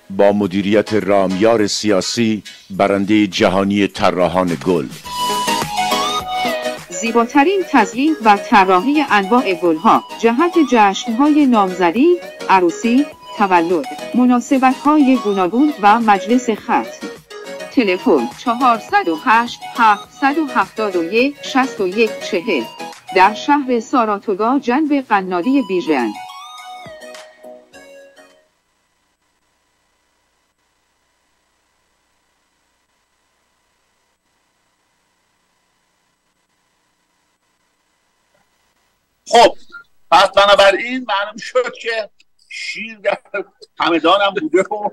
با مدیریت رامیار سیاسی برنده جهانی طراحان گل. زیباترین تزیین و طراحی انواع گلها جهت جشنهای نامزدی عروسی تولد مناسبتهای گوناگون و مجلس ختم. تلفن 408 771 61 40 در شهر ساراتوگا جنب قنادی بیژن. خب پس بنابراین معلوم شد که شیر در همدانم بوده و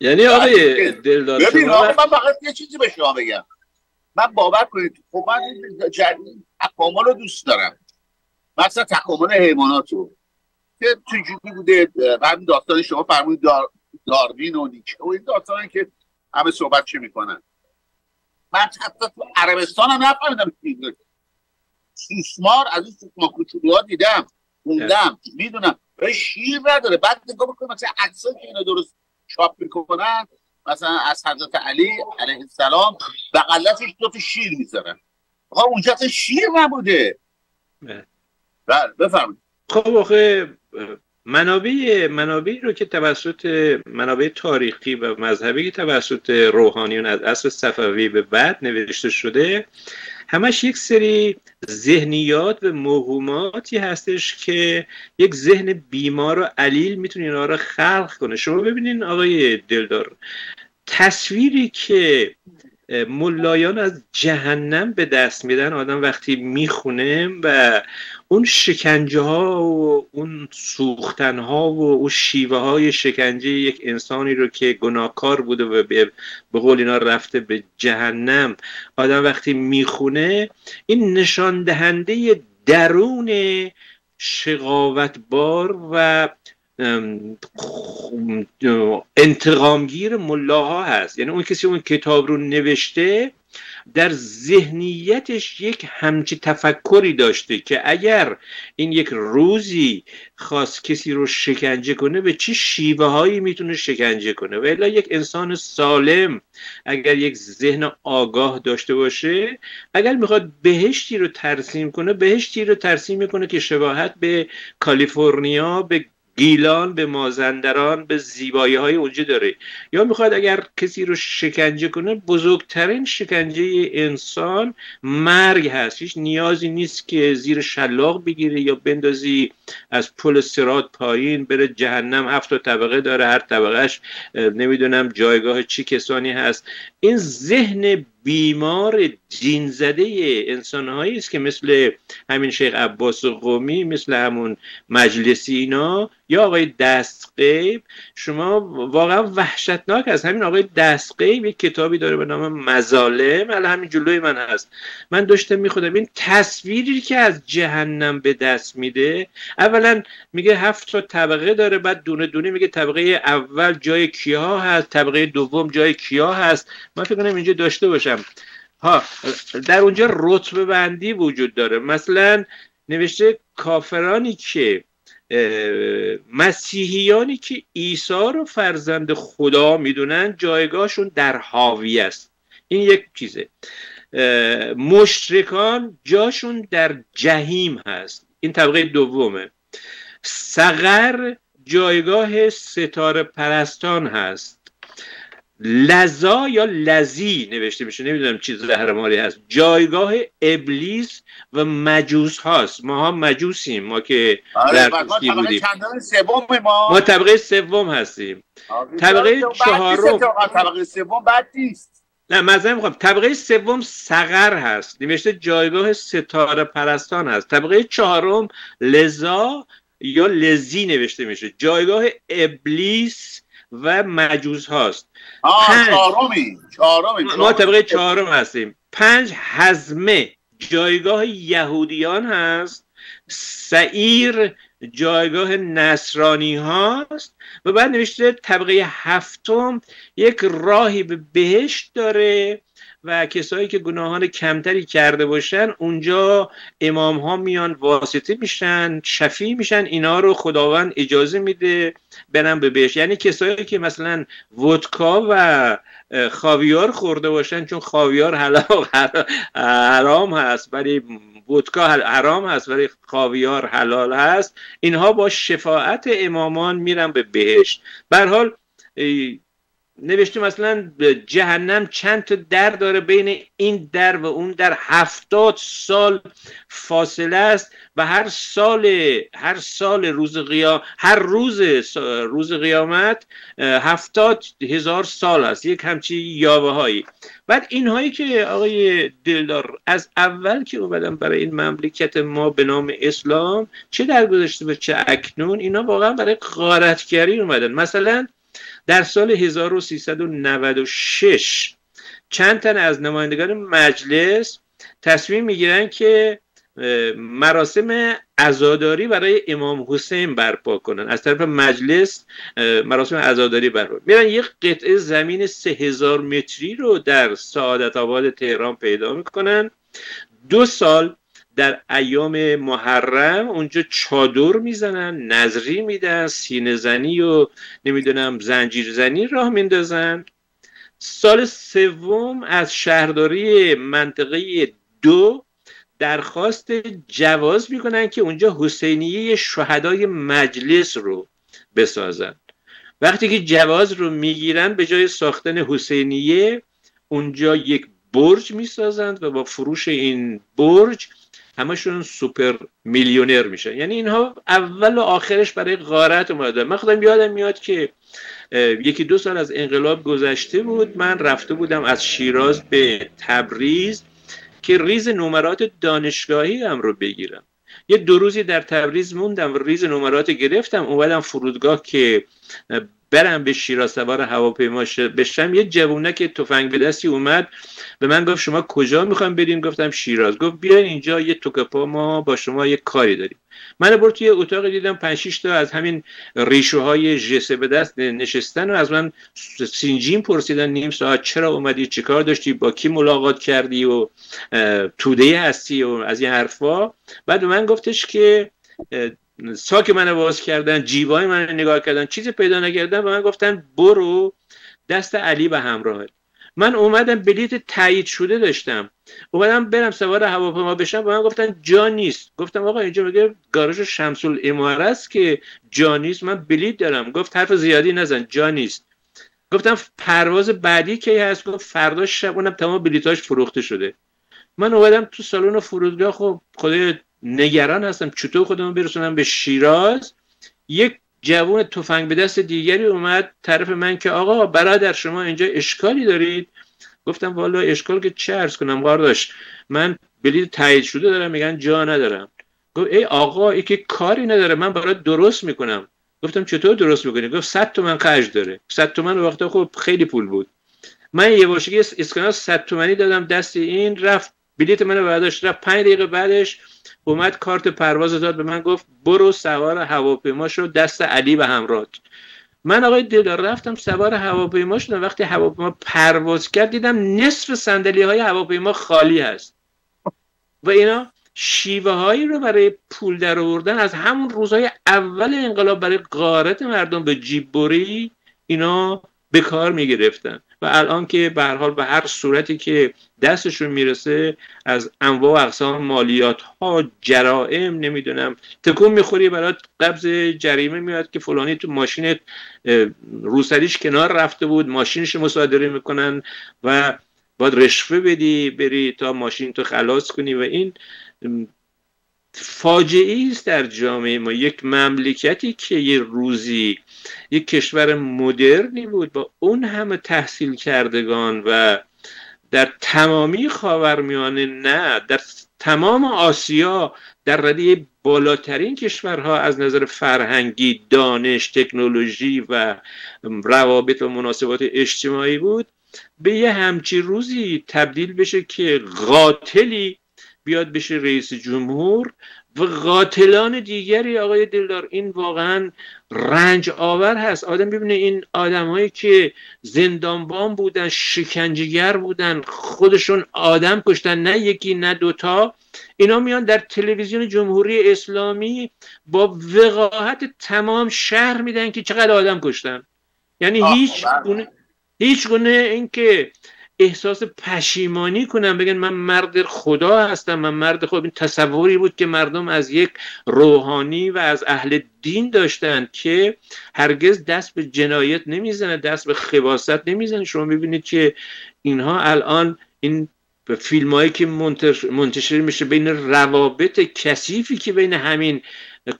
یعنی آقای دلدار ببین آقا من فقط یه چیزی به شما بگم. من باور کنید خب من این تکامل رو دوست دارم. مثلا تکامل حیوانات رو. که چجوری بوده؟ همین داستان شما فرمودید دار، داروین و نیچه و این داستانی که همه صحبت چه می‌کنن. من حتی تو عربستان هم نفهمیدم سوسمار از این سوسمار کوچولوها دیدم خوندم می‌دونم. ولی شیر نداره. بعد نگاه بکنم مثلا عکسایی که اینا درست چاپ می‌کنن مثلا از حضرت علی علیه السلام بغلتش دو تا شیر می‌ذارن. ها اونجا تا شیر نبوده. بله بفرمایید. خب آخه منابع منابعی رو که توسط منابع تاریخی و مذهبی توسط روحانیون از عصر صفوی به بعد نوشته شده همش یک سری ذهنیات و موهوماتی هستش که یک ذهن بیمار و علیل می‌تونه اینا رو خلق کنه. شما ببینین آقای دلدار تصویری که ملایان از جهنم به دست میدن. آدم وقتی می‌خونه و اون شکنجه ها و اون سوختن ها و اون شیوه های شکنجه یک انسانی رو که گناهکار بوده و به, قول اینا رفته به جهنم آدم وقتی می‌خونه این نشان دهنده درون شقاوتبار و انتقامگیر ملاها هست. یعنی اون کسی اون کتاب رو نوشته در ذهنیتش یک همچی تفکری داشته که اگر این یک روزی خواست کسی رو شکنجه کنه به چه شیوه هایی می‌تونه شکنجه کنه؟ و الا یک انسان سالم اگر یک ذهن آگاه داشته باشه اگر می‌خواد بهشتی رو ترسیم کنه بهشتی رو ترسیم می‌کنه که شباهت به کالیفرنیا به گیلان به مازندران به زیبایی های اونجا داره. یا می‌خواد اگر کسی رو شکنجه کنه بزرگترین شکنجه انسان مرگ هست. هیچ نیازی نیست که زیر شلاق بگیره یا بندازی از پل سرات پایین بره جهنم. هفت طبقه داره هر طبقهش نمی‌دونم جایگاه چی کسانی هست. این ذهن بیمار جین زده انسان است که مثل همین شیخ عباس قومی مثل همون مجلسی اینا یا آقای دستقیب. شما واقعا وحشتناک از همین آقای دستقیب یک کتابی داره به نام مظالم. الان همین جلوی من هست. من داشتم میخودم این تصویری که از جهنم به دست میده اولا میگه هفت تا طبقه داره بعد دونه دونه میگه طبقه اول جای کیا هست طبقه دوم جای کیا هست. من فکر کنم اینجا داشته باشم ها در اونجا رتبه بندی وجود داره. مثلا نوشته کافرانی که مسیحیانی که عیسی رو فرزند خدا می‌دونن جایگاهشون در حاوی است. این یک چیزه. مشرکان جاشون در جهیم هست. این طبقه دومه. سقر جایگاه ستاره پرستان هست. لذا یا لذی نوشته میشه؟ نمی‌دونم چیز زهرماری هست. جایگاه ابلیس و مجوس هاست. ما ها مجوسیم. ما که آره، در بودیم. ما. ما طبقه سوم هستیم. طبقه چهارم. طبقه سوم بد نیست. نه مزه می‌خوام. طبقه سوم سقر هست. نوشته جایگاه ستاره پرستان هست. طبقه چهارم لذا یا لذی نوشته میشه. جایگاه ابلیس و مجوز هاست. چهارمی ما طبقه چهارم هستیم. پنج حزمه جایگاه یهودیان هست. سعیر جایگاه نصرانی هاست. و بعد نوشته طبقه هفتم یک راهی به بهشت داره. و کسایی که گناهان کمتری کرده باشن اونجا امام ها میان واسطه میشن شفی میشن اینا رو خداوند اجازه میده برن به بهش یعنی کسایی که مثلا ودکا و خاویار خورده باشن چون خاویار حرام هست ولی ودکا حرام هست ولی خاویار حلال هست اینها با شفاعت امامان میرن به بهشت. به حال نوشته مثلا جهنم چند تا در داره بین این در و اون در. هفتاد سال فاصله است و هر سال هر سال روز قیام هر روز روز قیامت هفتاد هزار سال است. یک همچی یاوه هایی بعد اینهایی که آقای دلدار از اول که اومدن برای این مملکت ما به نام اسلام چه در گذشته و چه اکنون اینا واقعا برای غارتگری اومدن. مثلا در سال 1396 چند تن از نمایندگان مجلس تصمیم می‌گیرن که مراسم عزاداری برای امام حسین برپا کنن. از طرف مجلس مراسم عزاداری برپا میرن یک قطعه زمین سه هزار متری رو در سعادت آباد تهران پیدا می‌کنن. دو سال در ایام محرم اونجا چادر می‌زنن نظری میدن سینه زنی و نمی‌دونم زنجیر زنی راه میندازن. سال سوم از شهرداری منطقه دو درخواست جواز می‌کنن که اونجا حسینیه شهدای مجلس رو بسازن. وقتی که جواز رو می‌گیرن به جای ساختن حسینیه اونجا یک برج می‌سازند و با فروش این برج همشون سوپر میلیونر میشن. یعنی اینها اول و آخرش برای غارت اومده. من خودم یادم میاد که یکی دو سال از انقلاب گذشته بود. من رفته بودم از شیراز به تبریز که ریز نمرات دانشگاهی هم رو بگیرم. یه دو روزی در تبریز موندم و ریز نمرات گرفتم. اومدم فرودگاه که برم به شیراز سوار هواپیما بشم. یه جوونه که تفنگ به دستی اومد به من گفت شما کجا می‌خوام بریم؟ گفتم شیراز. گفت بیاین اینجا یه توکپا ما با شما یه کاری داریم. من برد توی اتاق دیدم 5 تا از همین ریشه های جسه به دست نشستن و از من سینجین پرسیدن نیم ساعت چرا اومدی؟ چیکار داشتی؟ با کی ملاقات کردی و توده هستی و از این حرفا؟ بعد به من گفتش که ساک منو باز کردن جیبای من نگاه کردن چیزی پیدا نکردن و من گفتن برو دست علی به همراه. من اومدم بلیت تایید شده داشتم. اومدم برم سوار هواپیما بشم و من گفتن جا نیست. گفتم آقا اینجا میگه گاراژ شمس الاماره است که جا نیست. من بلیت دارم. گفت حرف زیادی نزن جا نیست. گفتم پرواز بعدی کی هست؟ گفت فردا شب اونم تمام بلیتاش فروخته شده. من اومدم تو سالن فرودگاه خب خدای نگران هستم چطور خودمون برسونم به شیراز. یک جوون تفنگ به دست دیگری اومد طرف من که آقا برادر شما اینجا اشکالی دارید؟ گفتم والا اشکال که چه ارز کنم داشت من بلیط تایید شده دارم میگن جا ندارم. گفت ای آقا ای که کاری نداره من برای درست می‌کنم. گفتم چطور درست می‌کنی؟ گفت 100 تومن خرج داره. 100 تومن وقتا خب خیلی پول بود. من یه باشگی اسکناس 100 تومنی دادم دست این رفت. بلیت منو برداشت. رفت 5 دقیقه بعدش اومد کارت پرواز داد به من گفت برو سوار هواپیما شو دست علی به همراه. من آقای دلار رفتم سوار هواپیما شدم. وقتی هواپیما پرواز کرد دیدم نصف صندلی های هواپیما خالی هست. و اینا شیوه هایی رو برای پول در آوردن از همون روزهای اول انقلاب برای قارت مردم به جیب بری اینا به کار می گرفتن و الان که به حال به هر صورتی که دستشون می‌رسه از انواع و اقسام مالیات ها جرائم نمی‌دونم تکون می‌خوری برات قبض جریمه میاد که فلانی تو ماشین روسریش کنار رفته بود ماشینش مصادره می‌کنن و باید رشوه بدی بری تا ماشین تو خلاص کنی و این فاجعه است در جامعه ما. یک مملکتی که یه روزی یک کشور مدرنی بود با اون همه تحصیل کردگان و در تمامی خاورمیانه نه در تمام آسیا در رده بالاترین کشورها از نظر فرهنگی دانش تکنولوژی و روابط و مناسبات اجتماعی بود. به یه همچی روزی تبدیل بشه که قاتلی بیاد بشه رئیس جمهور و قاتلان دیگری آقای دلدار این واقعا رنج آور هست آدم ببینه این آدمهایی که زندانبان بودن شکنجگر بودن خودشون آدم کشتن نه یکی نه دوتا اینا میان در تلویزیون جمهوری اسلامی با وقاحت تمام شهر میدن که چقدر آدم کشتن یعنی هیچ بله. گونه هیچ گونه اینکه احساس پشیمانی کنم بگن من مرد خدا هستم من مرد خدا. این تصوری بود که مردم از یک روحانی و از اهل دین داشتن که هرگز دست به جنایت نمی‌زنه دست به خباست نمی‌زنه. شما می‌بینید که اینها الان این فیلم هایی که منتشر میشه بین روابط کثیفی که بین همین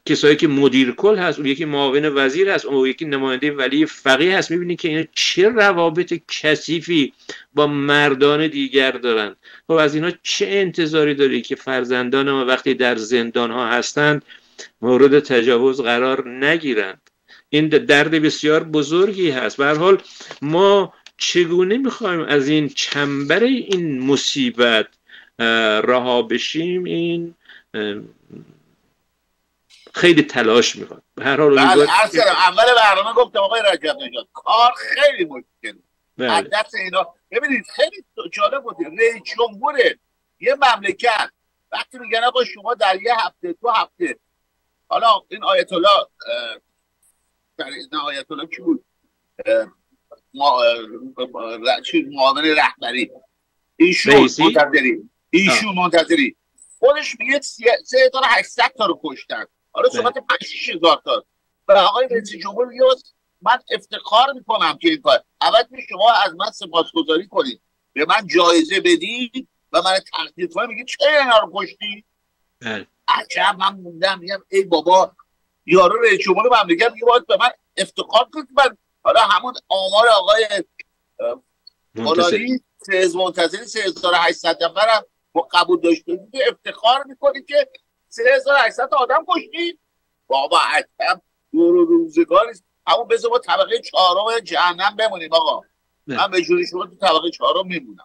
کسایی که مدیر کل هست اون یکی معاون وزیر هست اون یکی نماینده ولی فقیه هست. می‌بینی که اینا چه روابط کثیفی با مردان دیگر دارند. خب از اینا چه انتظاری داری که فرزندان ما وقتی در زندان ها هستند مورد تجاوز قرار نگیرند؟ این درد بسیار بزرگی هست. به حال ما چگونه می‌خوایم از این چنبر این مصیبت رها بشیم؟ این خیلی تلاش می‌خواد به هر حال بله اول برنامه گفتم آقای رجب نجات کار خیلی مشکل. بله. دست اینا ببینید خیلی جالب بود رئیس جمهور یه مملکت. وقتی میگن آقا شما در یه هفته دو هفته حالا این آیت الله نه آیت الله کی بود؟ معاون رهبری. ایشون منتظری. ایشون منتظری. خودش میگه سه هزار هشتصد تا رو کشتن. حالا صحبت پنج هزار تا. و آقای رئیس جمهور میگه من افتخار می‌کنم که این کار اول شما از من سپاسگزاری کنید. به من جایزه بدید و من تقدیر کنید میگه چه اینا رو کشتی؟ بله. عجب من موندم. میگم ای بابا یارو رئیس جمهور مملکت میگه باید به من افتخار کنید. من حالا همون آمار آقای منتظری سه منتظری 3800 نفر هم با قبول داشته افتخار می‌کنید که 3800 آدم کشتید. بابا عجب دور و روزگاری همون بذار با طبقه چهارم جهنم بمونیم آقا. من به جوری شما تو طبقه چهارم میمونم.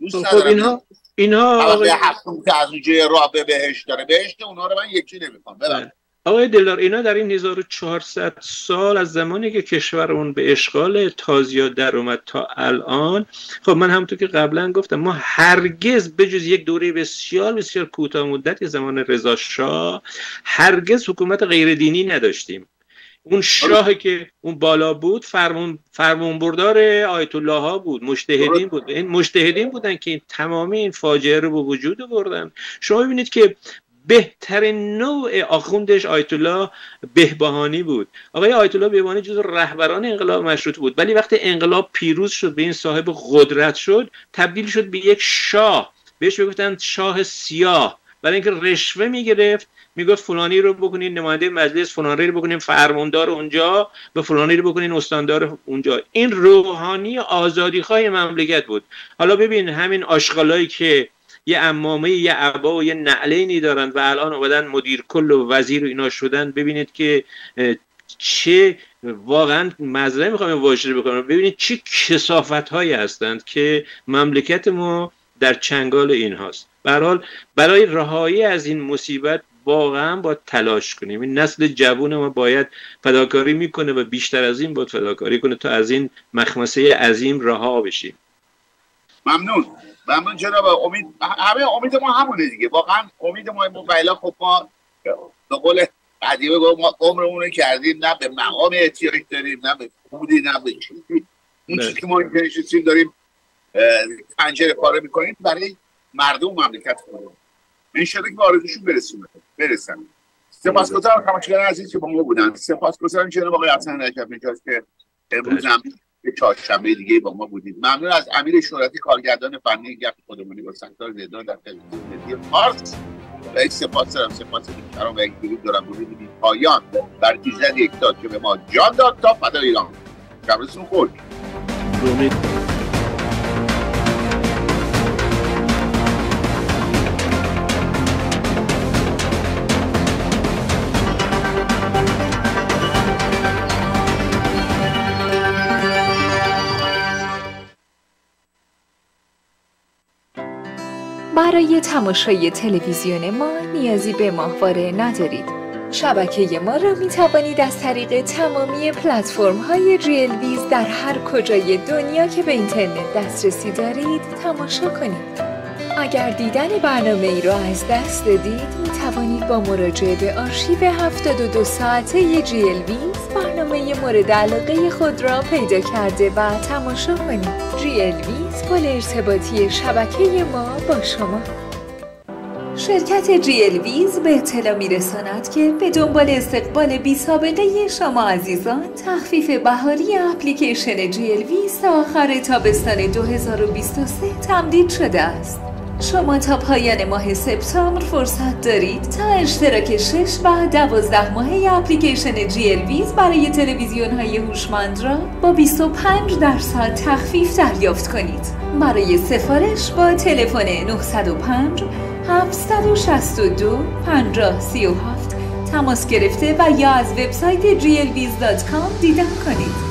دوست خب اینها اینها طبقه هفتم که از اونجای راه به بهشت داره. بهشت اونها رو من یکی نمی‌خوام. ببرم آقای دلار اینا در این 1400 سال از زمانی که کشورمون به اشغال تازیا در اومد تا الان خب من همونطور که قبلا گفتم ما هرگز بجز یک دوره بسیار بسیار کوتاه مدت زمان رضا شاه هرگز حکومت غیر دینی نداشتیم. اون شاه که اون بالا بود فرمون فرمون بردار آیت الله ها بود مجتهدین بود. این مجتهدین بودن که این تمامی این فاجعه رو به وجود آوردن. شما ببینید که بهترین نوع آخوندش آیت الله بهبهانی بود. آقای آیت الله بهبهانی جز رهبران انقلاب مشروط بود. ولی وقتی انقلاب پیروز شد به این صاحب قدرت شد تبدیل شد به یک شاه. بهش می‌گفتن شاه سیاه. برای اینکه رشوه می‌گرفت می‌گفت فلانی رو بکنین نماینده مجلس فلانی رو بکنین فرماندار اونجا به فلانی رو بکنین استاندار اونجا. این روحانی آزادی خواهی مملکت بود. حالا ببین همین آشغالایی که یه امامه یه عبا و یه نعلینی دارن و الان اومدن مدیر کل و وزیر و اینا شدن. ببینید که چه واقعا مزرعه می‌خوام واژه بکنم ببینید چه کسافت هایی هستند که مملکت ما در چنگال این هاست حال برای رهایی از این مصیبت واقعا با تلاش کنیم. این نسل جوون ما باید فداکاری می‌کنه و بیشتر از این باید فداکاری کنه تا از این مخمسه عظیم رها بشیم. ممنون. ممنون جناب امید همه امید ما همونه دیگه. واقعا امید ما موبایلا خب ما به قول قدیمه ما عمرمون کردیم. نه به مقام احتیاج داریم نه به خودی نه به چیزی. اون چیزی که ما اینجا داریم پنجره کاره می‌کنیم. برای مردم مملکت خودمون. این که به آرزوشون برسونه برسن سپاسگزارم تماشاگران عزیز که با ما بودن. سپاسگزارم جناب آقای حسن رجب نجات که امروز هم به چهارشنبه دیگه با ما بودید. ممنون از امیر شورتی کارگردان فنی گپ خودمونی با سکتار زیدان در تلویزیون فارس و یک سپاس دارم سپاس بیشترم و یک درود دارم. بودید پایان بر ایزد یک داد که به ما جان داد تا فدا ایران. شبرسون خوش. برای تماشای تلویزیون ما نیازی به ماهواره ندارید. شبکه ما را می توانید از طریق تمامی پلتفرم های GLWiZ در هر کجای دنیا که به اینترنت دسترسی دارید تماشا کنید. اگر دیدن برنامه ای را از دست دادید می توانید با مراجعه به آرشیو 72 ساعته GLWiZ برنامه مورد علاقه خود را پیدا کرده و تماشا کنید GLWiZ پل ارتباطی شبکه ما با شما شرکت GLWiZ به اطلاع می رساند که به دنبال استقبال بی سابقه شما عزیزان تخفیف بهاری اپلیکیشن GLWiZ تا آخر تابستان 2023 تمدید شده است. شما تا پایان ماه سپتامبر فرصت دارید تا اشتراک 6 و 12 ماهه اپلیکیشن جی ویز برای تلویزیون های هوشمند را با 25 درصد تخفیف دریافت کنید. برای سفارش با تلفن 905 762 5037 تماس گرفته و یا از وبسایت glviz.com دیدن کنید.